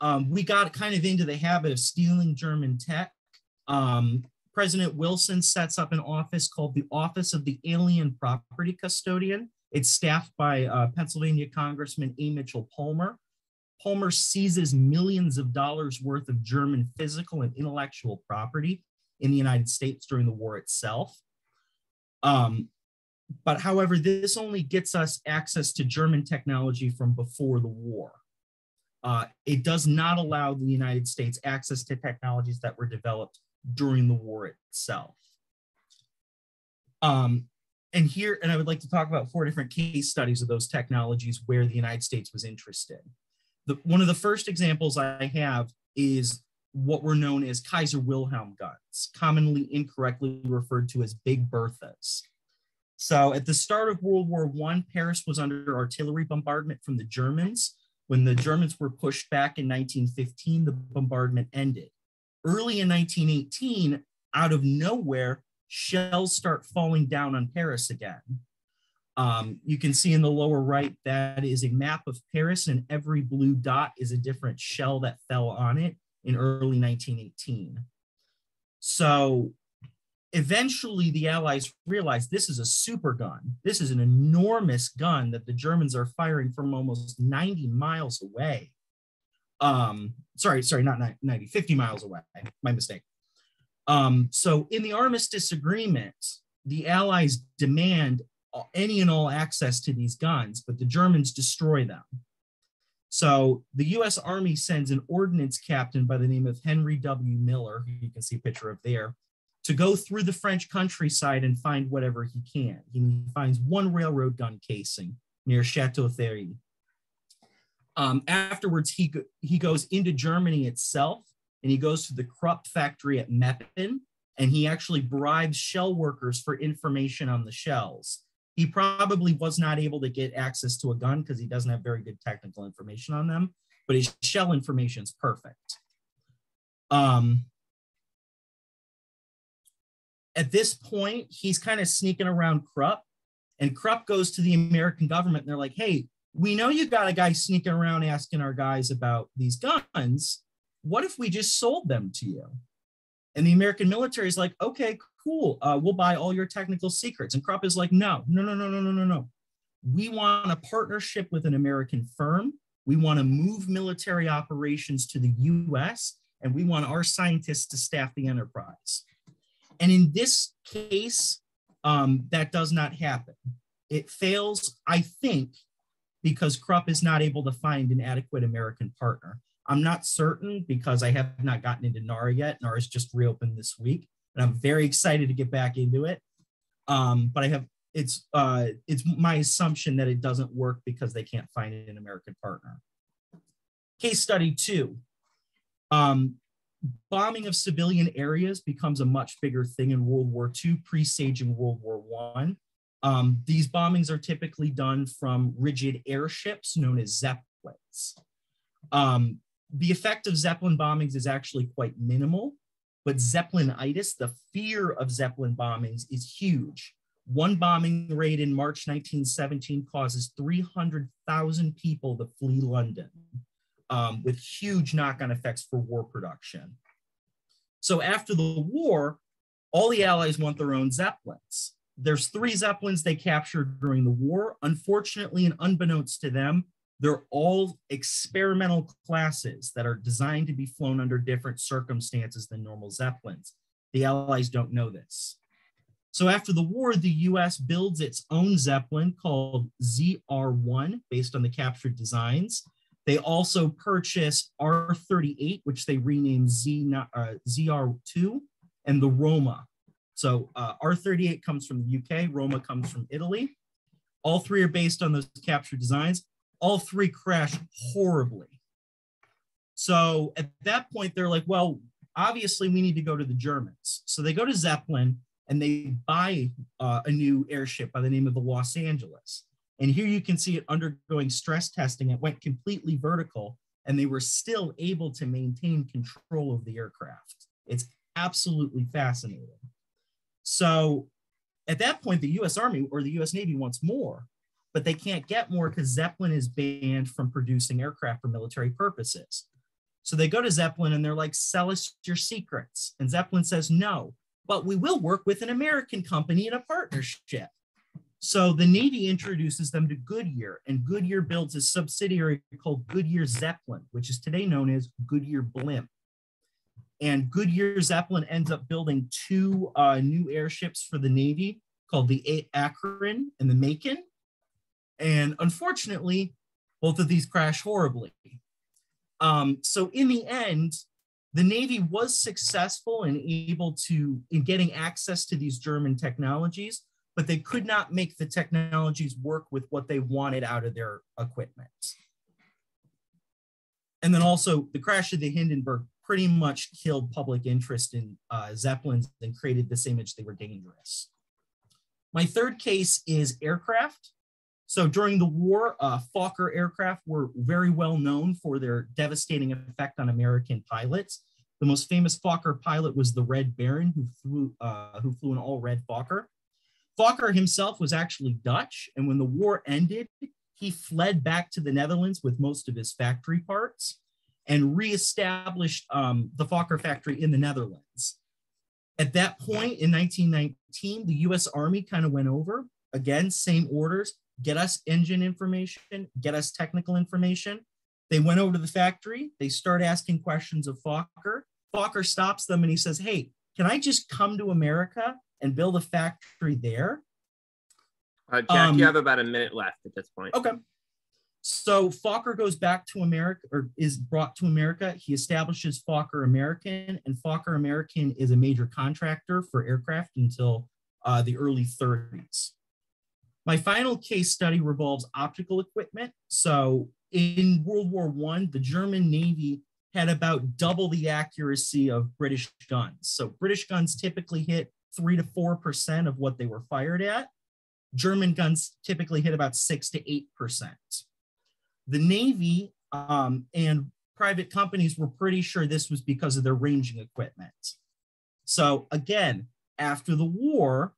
um, we got kind of into the habit of stealing German tech. Um, President Wilson sets up an office called the Office of the Alien Property Custodian. It's staffed by uh, Pennsylvania Congressman A. Mitchell Palmer. Palmer seizes millions of dollars worth of German physical and intellectual property in the United States during the war itself. Um, but however, this only gets us access to German technology from before the war. Uh, it does not allow the United States access to technologies that were developed during the war itself. Um, and here, and I would like to talk about four different case studies of those technologies where the United States was interested. The, one of the first examples I have is what were known as Kaiser Wilhelm guns, commonly incorrectly referred to as Big Berthas. So at the start of World War I, Paris was under artillery bombardment from the Germans. When the Germans were pushed back in 1915, the bombardment ended. Early in 1918, out of nowhere, shells start falling down on Paris again. Um, you can see in the lower right, that is a map of Paris and every blue dot is a different shell that fell on it in early 1918. So eventually the Allies realized this is a super gun. This is an enormous gun that the Germans are firing from almost 90 miles away. Um, sorry, sorry, not 90, 50 miles away, my mistake. Um, so in the armistice agreement, the Allies demand any and all access to these guns, but the Germans destroy them. So the US Army sends an ordnance captain by the name of Henry W. Miller, you can see a picture of there, to go through the French countryside and find whatever he can. He finds one railroad gun casing near Chateau Thierry. Um, afterwards, he, go, he goes into Germany itself and he goes to the Krupp factory at Meppen and he actually bribes shell workers for information on the shells. He probably was not able to get access to a gun because he doesn't have very good technical information on them, but his shell information is perfect. Um, at this point, he's kind of sneaking around Krupp, and Krupp goes to the American government and they're like, hey, we know you got a guy sneaking around asking our guys about these guns. What if we just sold them to you? And the American military is like, okay, cool. Uh, we'll buy all your technical secrets. And Krupp is like, no, no, no, no, no, no, no, no. We want a partnership with an American firm. We want to move military operations to the US, and we want our scientists to staff the enterprise. And in this case, um, that does not happen. It fails, I think, because Krupp is not able to find an adequate American partner. I'm not certain because I have not gotten into NARA yet. NARA is just reopened this week and I'm very excited to get back into it. Um, but I have it's uh, it's my assumption that it doesn't work because they can't find an American partner. Case study two. Um, bombing of civilian areas becomes a much bigger thing in World War II, presaging World War One. Um, these bombings are typically done from rigid airships known as Zeppelins. Um, the effect of Zeppelin bombings is actually quite minimal. But Zeppelinitis, the fear of Zeppelin bombings, is huge. One bombing raid in March 1917 causes 300,000 people to flee London, um, with huge knock on effects for war production. So after the war, all the Allies want their own Zeppelins. There's three Zeppelins they captured during the war. Unfortunately, and unbeknownst to them, they're all experimental classes that are designed to be flown under different circumstances than normal Zeppelins. The Allies don't know this. So after the war, the US builds its own Zeppelin called ZR1 based on the captured designs. They also purchased R38, which they renamed Z, uh, ZR2, and the Roma. So uh, R38 comes from the UK, Roma comes from Italy. All three are based on those captured designs. All three crash horribly. So at that point, they're like, well, obviously we need to go to the Germans. So they go to Zeppelin and they buy uh, a new airship by the name of the Los Angeles. And here you can see it undergoing stress testing. It went completely vertical and they were still able to maintain control of the aircraft. It's absolutely fascinating. So at that point, the US Army or the US Navy wants more, but they can't get more because Zeppelin is banned from producing aircraft for military purposes. So they go to Zeppelin and they're like, sell us your secrets. And Zeppelin says, no, but we will work with an American company in a partnership. So the Navy introduces them to Goodyear, and Goodyear builds a subsidiary called Goodyear Zeppelin, which is today known as Goodyear Blimp. And Goodyear Zeppelin ends up building two uh, new airships for the Navy called the Akron and the Macon. And unfortunately, both of these crash horribly. Um, so in the end, the Navy was successful and able to in getting access to these German technologies, but they could not make the technologies work with what they wanted out of their equipment. And then also the crash of the Hindenburg pretty much killed public interest in uh, Zeppelins and created this image they were dangerous. My third case is aircraft. So during the war, uh, Fokker aircraft were very well known for their devastating effect on American pilots. The most famous Fokker pilot was the Red Baron, who flew, uh, who flew an all-red Fokker. Fokker himself was actually Dutch, and when the war ended, he fled back to the Netherlands with most of his factory parts and reestablished um, the Fokker factory in the Netherlands. At that point in 1919, the US Army kind of went over, again, same orders, get us engine information, get us technical information. They went over to the factory, they start asking questions of Fokker. Fokker stops them and he says, Hey, can I just come to America and build a factory there? Uh, Jack, um, you have about a minute left at this point. Okay. So Fokker goes back to America or is brought to America. He establishes Fokker American, and Fokker American is a major contractor for aircraft until uh, the early 30s. My final case study revolves optical equipment. So in World War I, the German Navy had about double the accuracy of British guns. So British guns typically hit three to 4% of what they were fired at. German guns typically hit about six to 8%. The Navy um, and private companies were pretty sure this was because of their ranging equipment. So again, after the war,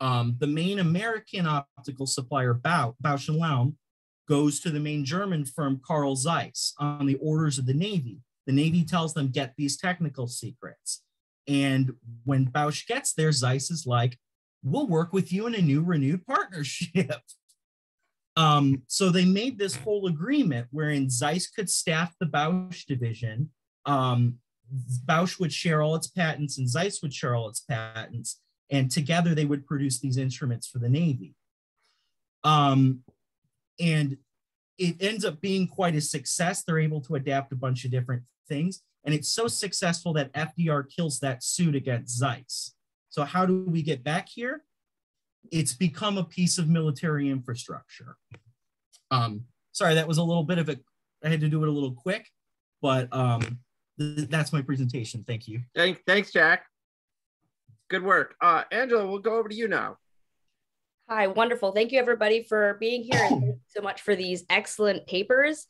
um, the main American optical supplier, Bausch and Lomb, goes to the main German firm, Carl Zeiss, on the orders of the Navy. The Navy tells them, get these technical secrets. And when Bausch gets there, Zeiss is like, we'll work with you in a new renewed partnership. um, so they made this whole agreement wherein Zeiss could staff the Bausch division. Um, Bausch would share all its patents and Zeiss would share all its patents and together they would produce these instruments for the Navy. Um, and it ends up being quite a success. They're able to adapt a bunch of different things, and it's so successful that FDR kills that suit against Zeiss. So how do we get back here? It's become a piece of military infrastructure. Um, sorry, that was a little bit of a. I had to do it a little quick, but um, th that's my presentation. Thank you. Thanks, Jack. Good work. Uh, Angela, we'll go over to you now. Hi, wonderful. Thank you everybody for being here and thank you so much for these excellent papers.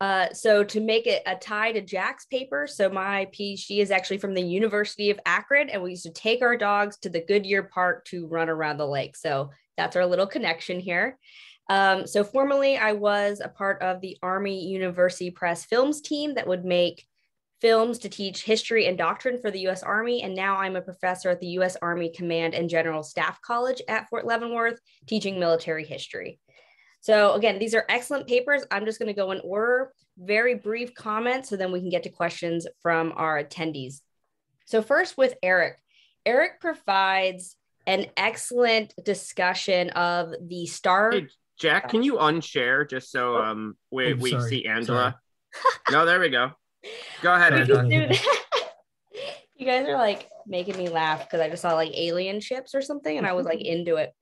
Uh, so to make it a tie to Jack's paper, so my PhD is actually from the University of Akron and we used to take our dogs to the Goodyear Park to run around the lake. So that's our little connection here. Um, so formerly I was a part of the Army University Press Films team that would make films to teach history and doctrine for the US Army. And now I'm a professor at the US Army Command and General Staff College at Fort Leavenworth, teaching military history. So, again, these are excellent papers. I'm just going to go in order, very brief comments, so then we can get to questions from our attendees. So, first with Eric. Eric provides an excellent discussion of the star. Hey, Jack, can you unshare just so Oh. um we, Oh, we sorry, see Angela? no, there we go. Go ahead, Sorry, Angela. Don. You guys are like making me laugh because I just saw like alien ships or something and I was like into it.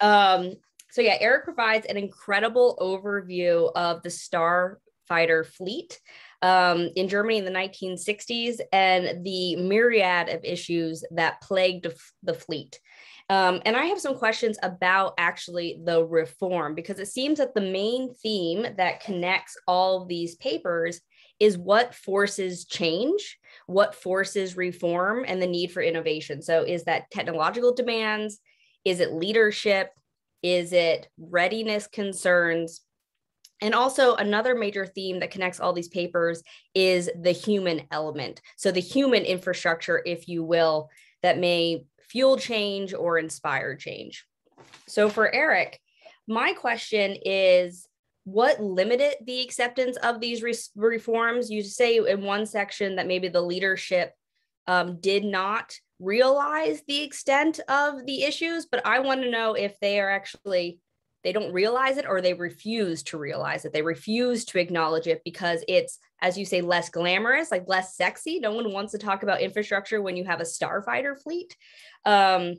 Um, so yeah, Eric provides an incredible overview of the starfighter fleet um, in Germany in the 1960s and the myriad of issues that plagued the fleet. Um, and I have some questions about actually the reform because it seems that the main theme that connects all these papers is what forces change, what forces reform, and the need for innovation. So, is that technological demands? Is it leadership? Is it readiness concerns? And also, another major theme that connects all these papers is the human element. So, the human infrastructure, if you will, that may fuel change or inspire change. So, for Eric, my question is what limited the acceptance of these re- reforms? You say in one section that maybe the leadership um, did not realize the extent of the issues, but I want to know if they are actually they don't realize it or they refuse to realize it. They refuse to acknowledge it because it's, as you say, less glamorous, like less sexy. No one wants to talk about infrastructure when you have a starfighter fleet. Um,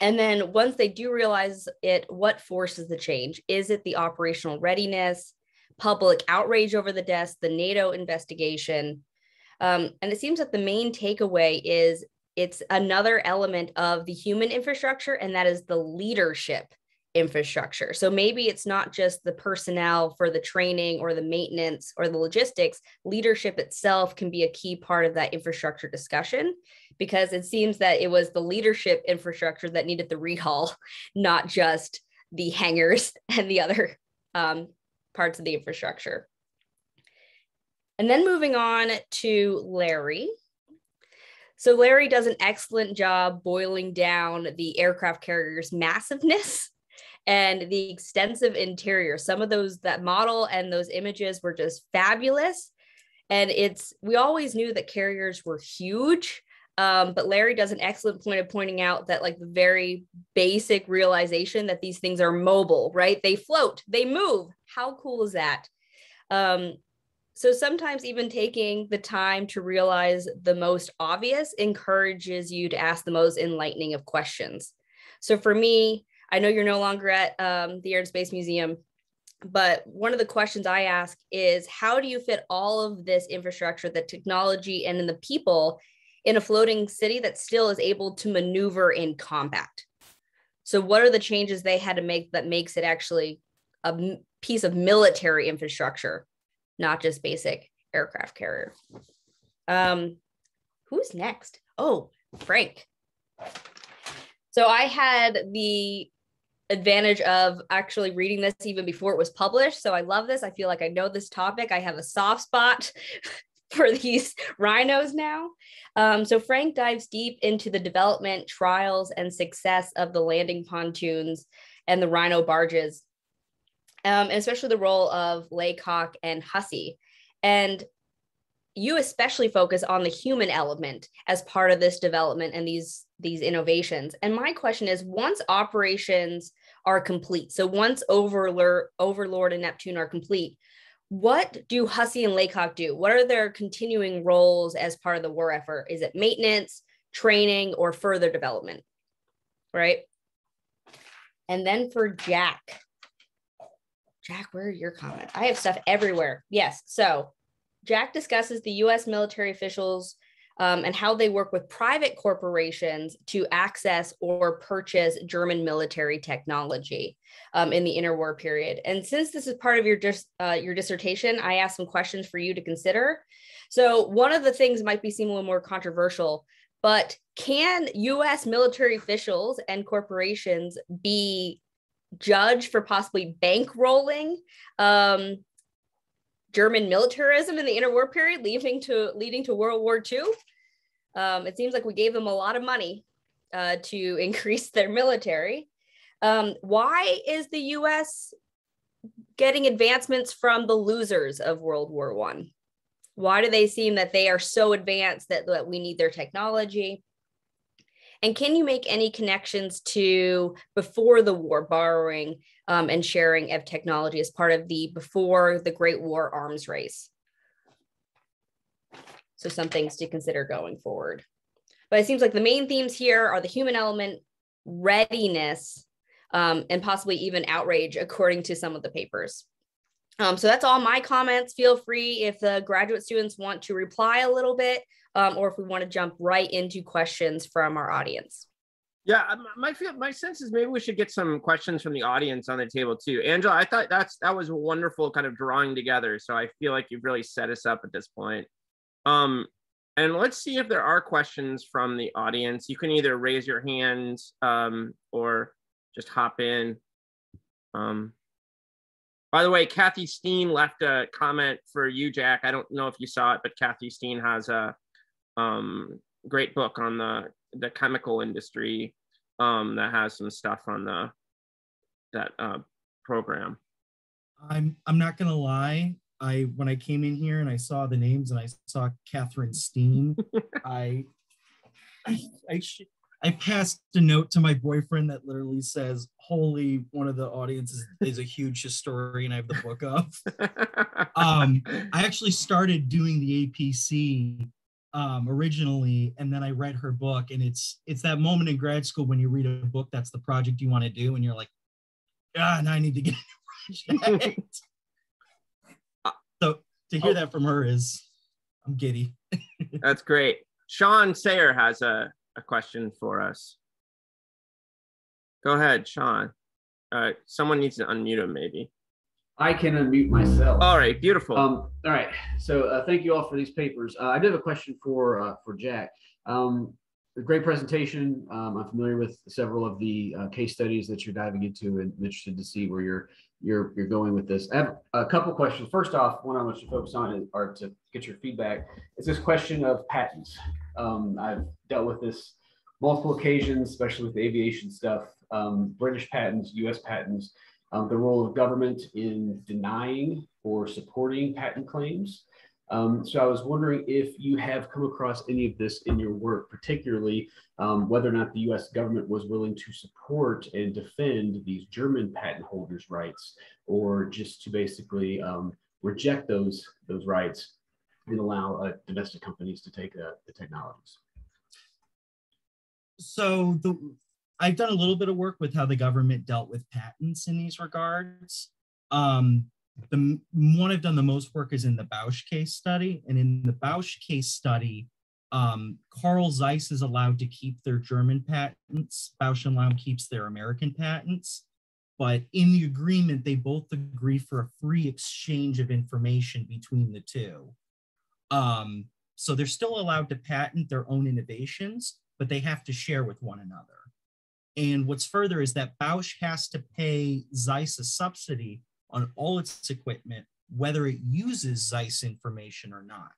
and then once they do realize it, what forces the change? Is it the operational readiness, public outrage over the deaths, the NATO investigation? Um, and it seems that the main takeaway is it's another element of the human infrastructure, and that is the leadership infrastructure. So maybe it's not just the personnel for the training or the maintenance or the logistics. Leadership itself can be a key part of that infrastructure discussion because it seems that it was the leadership infrastructure that needed the rehaul, not just the hangars and the other um, parts of the infrastructure. And then moving on to Larry. So Larry does an excellent job boiling down the aircraft carrier's massiveness and the extensive interior. Some of those that model and those images were just fabulous. And it's we always knew that carriers were huge. Um, but Larry does an excellent point of pointing out that like the very basic realization that these things are mobile, right? They float, they move. How cool is that? Um, so sometimes even taking the time to realize the most obvious encourages you to ask the most enlightening of questions. So for me, I know you're no longer at um, the Air and Space Museum, but one of the questions I ask is how do you fit all of this infrastructure, the technology, and then the people in a floating city that still is able to maneuver in combat? So, what are the changes they had to make that makes it actually a piece of military infrastructure, not just basic aircraft carrier? Um, who's next? Oh, Frank. So I had the advantage of actually reading this even before it was published. So I love this. I feel like I know this topic. I have a soft spot for these rhinos now. Um, so Frank dives deep into the development, trials, and success of the landing pontoons and the rhino barges, um, and especially the role of Laycock and Hussey. And you especially focus on the human element as part of this development and these these innovations. And my question is once operations are complete so once overlord overlord and neptune are complete what do hussey and laycock do? What are their continuing roles as part of the war effort? Is it maintenance training or further development? Right? And then for jack jack where are your comments i have stuff everywhere yes so Jack discusses the US military officials um, and how they work with private corporations to access or purchase German military technology um, in the interwar period. And since this is part of your, dis- uh, your dissertation, I asked some questions for you to consider. So, one of the things might be seem a little more controversial, but can US military officials and corporations be judged for possibly bankrolling? Um, German militarism in the interwar period, leading to leading to World War II. Um, it seems like we gave them a lot of money uh, to increase their military. Um, why is the U.S. getting advancements from the losers of World War One? Why do they seem that they are so advanced that, that we need their technology? And can you make any connections to before the war borrowing um, and sharing of technology as part of the before the Great War arms race? So some things to consider going forward. But it seems like the main themes here are the human element, readiness, um, and possibly even outrage, according to some of the papers. Um, so that's all my comments. Feel free if the graduate students want to reply a little bit, um, or if we want to jump right into questions from our audience. Yeah, my feel, my sense is maybe we should get some questions from the audience on the table too. Angela, I thought that's that was wonderful kind of drawing together. So I feel like you've really set us up at this point. Um, and let's see if there are questions from the audience. You can either raise your hand um, or just hop in. Um, by the way, Kathy Steen left a comment for you, Jack. I don't know if you saw it, but Kathy Steen has a um, great book on the the chemical industry um, that has some stuff on the that uh, program. I'm I'm not gonna lie. I when I came in here and I saw the names and I saw Kathryn Steen, I I I, sh- I passed a note to my boyfriend that literally says, "Holy, one of the audiences is a huge historian. I have the book of." um, I actually started doing the APC um, originally, and then I read her book, and it's it's that moment in grad school when you read a book that's the project you want to do, and you're like, "Ah, now I need to get a project." so to hear oh. that from her is, I'm giddy. that's great. Sean Sayer has a a question for us. Go ahead, Sean. Uh, someone needs to unmute him, maybe. I can unmute myself. All right, beautiful. Um, all right, so uh, thank you all for these papers. Uh, I do have a question for uh, for Jack. Um, a great presentation. Um, I'm familiar with several of the uh, case studies that you're diving into, and I'm interested to see where you're you're you're going with this. I have a couple questions. First off, one I want to focus on is, or to get your feedback is this question of patents. Um, I've dealt with this multiple occasions, especially with aviation stuff. Um, British patents, U.S. patents, um, the role of government in denying or supporting patent claims. Um, so I was wondering if you have come across any of this in your work, particularly um, whether or not the US government was willing to support and defend these German patent holders' rights, or just to basically um, reject those, those rights and allow uh, domestic companies to take uh, the technologies. So the I've done a little bit of work with how the government dealt with patents in these regards. Um, the one I've done the most work is in the Bausch case study. And in the Bausch case study, um, Carl Zeiss is allowed to keep their German patents. Bausch and Lomb keeps their American patents. But in the agreement, they both agree for a free exchange of information between the two. Um, so they're still allowed to patent their own innovations, but they have to share with one another. And what's further is that Bausch has to pay Zeiss a subsidy on all its equipment, whether it uses Zeiss information or not.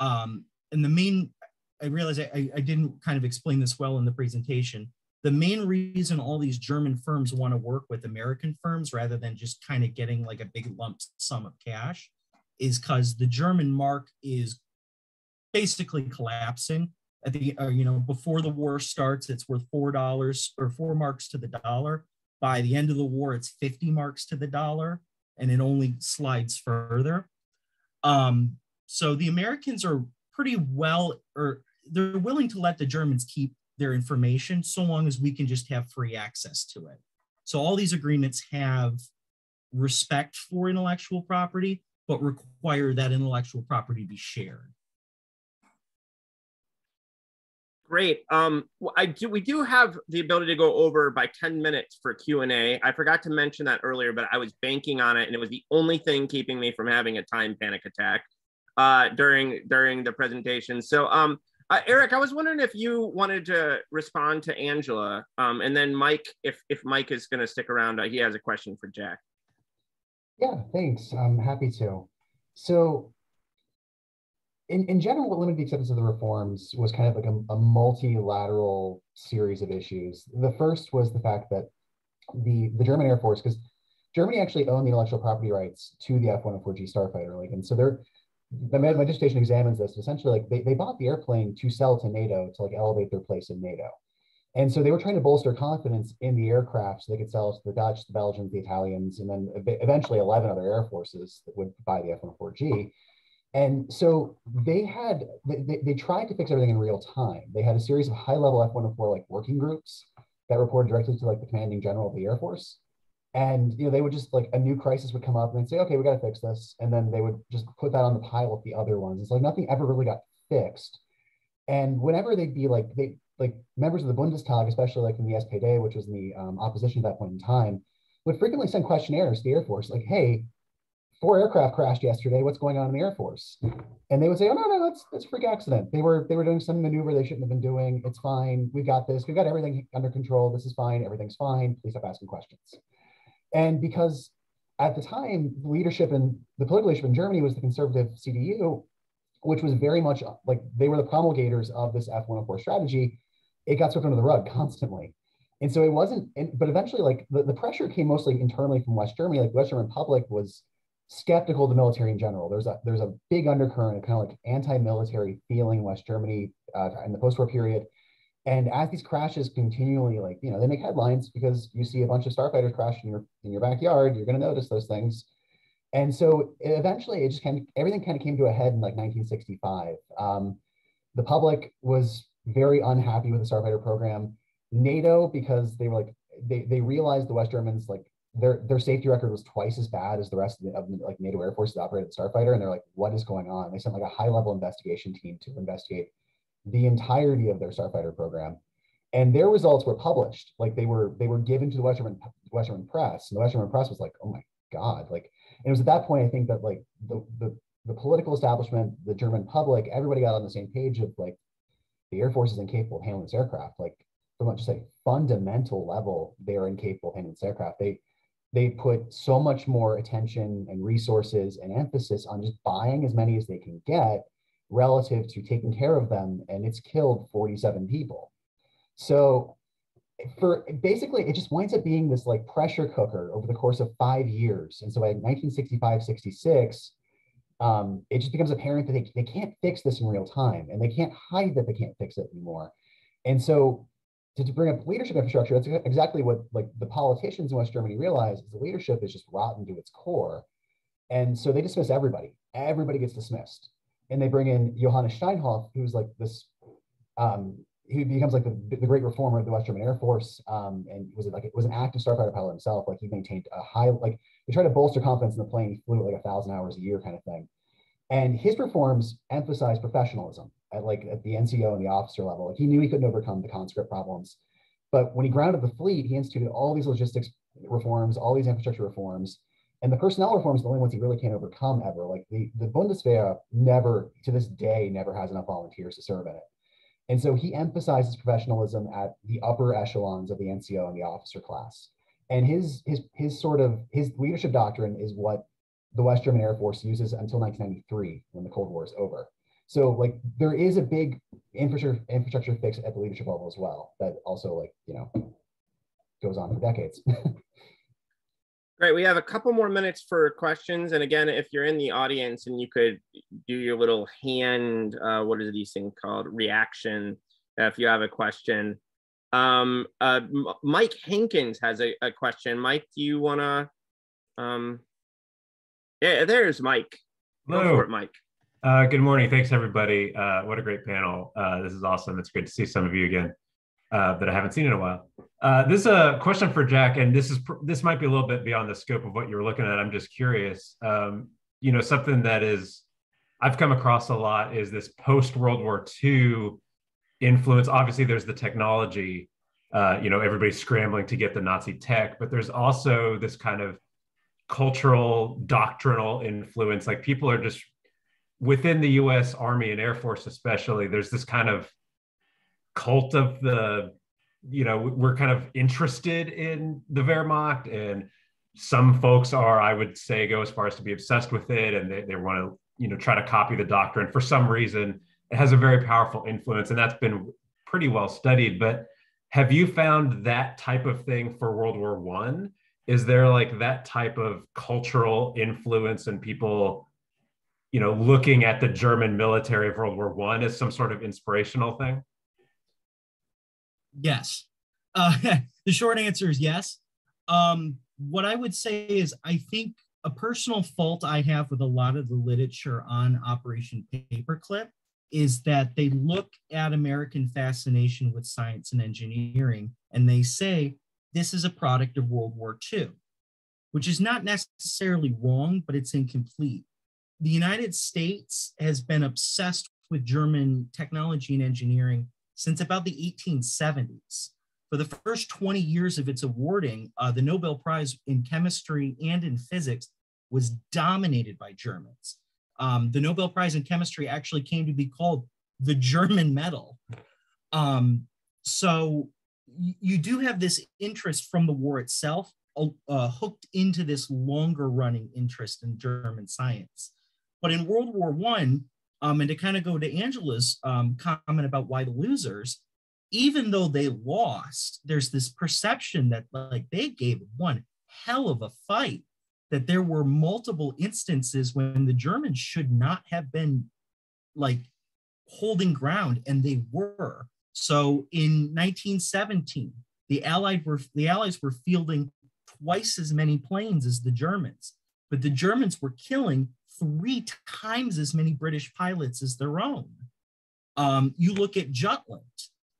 Um, and the main, I realize I, I didn't kind of explain this well in the presentation. The main reason all these German firms want to work with American firms rather than just kind of getting like a big lump sum of cash is because the German mark is basically collapsing at the uh, you know before the war starts it's worth four dollars or four marks to the dollar by the end of the war, it's 50 marks to the dollar, and it only slides further. Um, so the Americans are pretty well, or they're willing to let the Germans keep their information so long as we can just have free access to it. So all these agreements have respect for intellectual property, but require that intellectual property be shared. Great. Um, I do. We do have the ability to go over by ten minutes for Q and A. I forgot to mention that earlier, but I was banking on it, and it was the only thing keeping me from having a time panic attack uh, during during the presentation. So, um, uh, Eric, I was wondering if you wanted to respond to Angela, um, and then Mike, if if Mike is going to stick around, uh, he has a question for Jack. Yeah, thanks. I'm happy to. so in, in general, what limited the acceptance of the reforms was kind of like a, a multilateral series of issues. The first was the fact that the, the German Air Force, because Germany actually owned the intellectual property rights to the F-104G starfighter. Like, and so they're, the, my dissertation examines this. Essentially, like they, they bought the airplane to sell to NATO to like elevate their place in NATO. And so they were trying to bolster confidence in the aircraft so they could sell it to the Dutch, the Belgians, the Italians, and then eventually 11 other air forces that would buy the F-104G. And so they had, they, they tried to fix everything in real time. They had a series of high level F-104 like working groups that reported directly to like the commanding general of the Air Force. And you know, they would just like a new crisis would come up and they'd say, okay, we got to fix this. And then they would just put that on the pile with the other ones. It's like nothing ever really got fixed. And whenever they'd be like, they like members of the Bundestag, especially like in the SPD, which was in the um, opposition at that point in time, would frequently send questionnaires to the Air Force, like, hey, four aircraft crashed yesterday. What's going on in the Air Force? And they would say, oh no, no, that's that's a freak accident. They were they were doing some maneuver they shouldn't have been doing. It's fine. We've got this. We've got everything under control. This is fine. Everything's fine. Please stop asking questions. And because at the time, the leadership in the political leadership in Germany was the conservative CDU, which was very much like they were the promulgators of this F-104 strategy. It got swept under the rug constantly. And so it wasn't, and, but eventually, like the, the pressure came mostly internally from West Germany. Like West German public was skeptical of the military in general. There's a there's a big undercurrent, of kind of like anti-military feeling in West Germany uh, in the post-war period. And as these crashes continually, like you know, they make headlines because you see a bunch of starfighters crash in your in your backyard. You're going to notice those things. And so eventually, it just kind of everything kind of came to a head in like 1965. Um, the public was very unhappy with the starfighter program. NATO, because they were like they they realized the West Germans like their their safety record was twice as bad as the rest of the, of the like NATO Air Force that operated the Starfighter, and they're like, what is going on? They sent like a high level investigation team to investigate the entirety of their Starfighter program, and their results were published. Like they were they were given to the West German West German press, and the West German press was like, oh my god, like. And it was at that point I think that like the the the political establishment, the German public, everybody got on the same page of like the Air Force is incapable of handling this aircraft. Like from just a fundamental level, they are incapable of handling this aircraft. They they put so much more attention and resources and emphasis on just buying as many as they can get relative to taking care of them and it's killed 47 people so for basically it just winds up being this like pressure cooker over the course of five years and so by 1965 66 um, it just becomes apparent that they, they can't fix this in real time and they can't hide that they can't fix it anymore and so to, to bring up leadership infrastructure, that's exactly what like the politicians in West Germany realize is the leadership is just rotten to its core. And so they dismiss everybody. Everybody gets dismissed. And they bring in Johannes Steinhoff, who's like this, um, he becomes like the, the great reformer of the West German Air Force. Um, and was it like it was an active starfighter pilot himself. Like he maintained a high, like he tried to bolster confidence in the plane. He flew like a thousand hours a year kind of thing. And his reforms emphasize professionalism at like at the NCO and the officer level. Like he knew he couldn't overcome the conscript problems. But when he grounded the fleet, he instituted all these logistics reforms, all these infrastructure reforms. And the personnel reforms are the only ones he really can't overcome ever. Like the, the Bundeswehr never, to this day, never has enough volunteers to serve in it. And so he emphasizes professionalism at the upper echelons of the NCO and the officer class. And his his his sort of his leadership doctrine is what the West German Air Force uses until 1993 when the Cold War is over. So like there is a big infrastructure infrastructure fix at the leadership level as well that also like you know goes on for decades. Great. We have a couple more minutes for questions. And again, if you're in the audience and you could do your little hand, uh, what are these things called? Reaction. If you have a question. Um, uh, Mike Hankins has a, a question. Mike, do you want to? Um, yeah, there's Mike. Hello. Go for it, Mike. Uh, good morning. Thanks, everybody. Uh, what a great panel. Uh, this is awesome. It's great to see some of you again uh, that I haven't seen in a while. Uh, this is a question for Jack, and this is this might be a little bit beyond the scope of what you were looking at. I'm just curious. Um, you know, something that is I've come across a lot is this post World War II influence. Obviously, there's the technology. Uh, you know, everybody's scrambling to get the Nazi tech, but there's also this kind of cultural doctrinal influence like people are just within the US Army and Air Force, especially, there's this kind of cult of the, you know, we're kind of interested in the Wehrmacht and some folks are, I would say, go as far as to be obsessed with it and they, they want to, you know, try to copy the doctrine. For some reason, it has a very powerful influence, and that's been pretty well studied. But have you found that type of thing for World War One? Is there like that type of cultural influence and people, you know, looking at the German military of World War One as some sort of inspirational thing? Yes. Uh, the short answer is yes. Um, what I would say is, I think a personal fault I have with a lot of the literature on Operation Paperclip is that they look at American fascination with science and engineering and they say this is a product of World War II, which is not necessarily wrong, but it's incomplete. The United States has been obsessed with German technology and engineering since about the 1870s. For the first 20 years of its awarding, uh, the Nobel Prize in chemistry and in physics was dominated by Germans. Um, the Nobel Prize in Chemistry actually came to be called the German medal. Um, so you do have this interest from the war itself, uh, hooked into this longer running interest in German science. But in World War One, um, and to kind of go to Angela's um, comment about why the losers, even though they lost, there's this perception that like they gave one hell of a fight that there were multiple instances when the Germans should not have been like holding ground, and they were. So in 1917, the Allied were the Allies were fielding twice as many planes as the Germans, but the Germans were killing three times as many British pilots as their own. Um, you look at Jutland,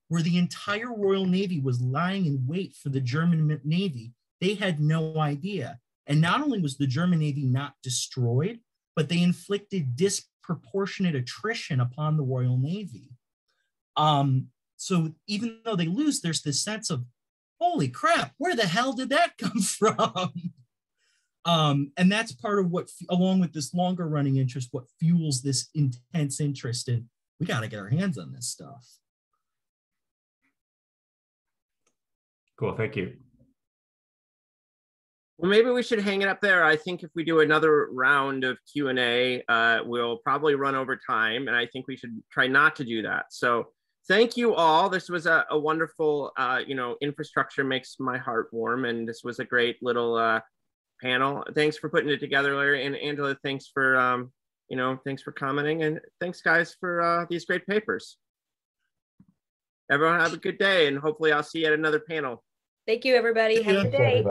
where the entire Royal Navy was lying in wait for the German Navy. They had no idea. And not only was the German Navy not destroyed, but they inflicted disproportionate attrition upon the Royal Navy. Um, so even though they lose, there's this sense of, holy crap, where the hell did that come from? um, and that's part of what, along with this longer running interest, what fuels this intense interest in we got to get our hands on this stuff. Cool, thank you. Well, maybe we should hang it up there. I think if we do another round of Q and A, uh, we'll probably run over time, and I think we should try not to do that. So, thank you all. This was a, a wonderful, uh, you know, infrastructure makes my heart warm, and this was a great little uh, panel. Thanks for putting it together, Larry and Angela. Thanks for, um, you know, thanks for commenting, and thanks guys for uh, these great papers. Everyone have a good day, and hopefully I'll see you at another panel. Thank you, everybody. Have a good day.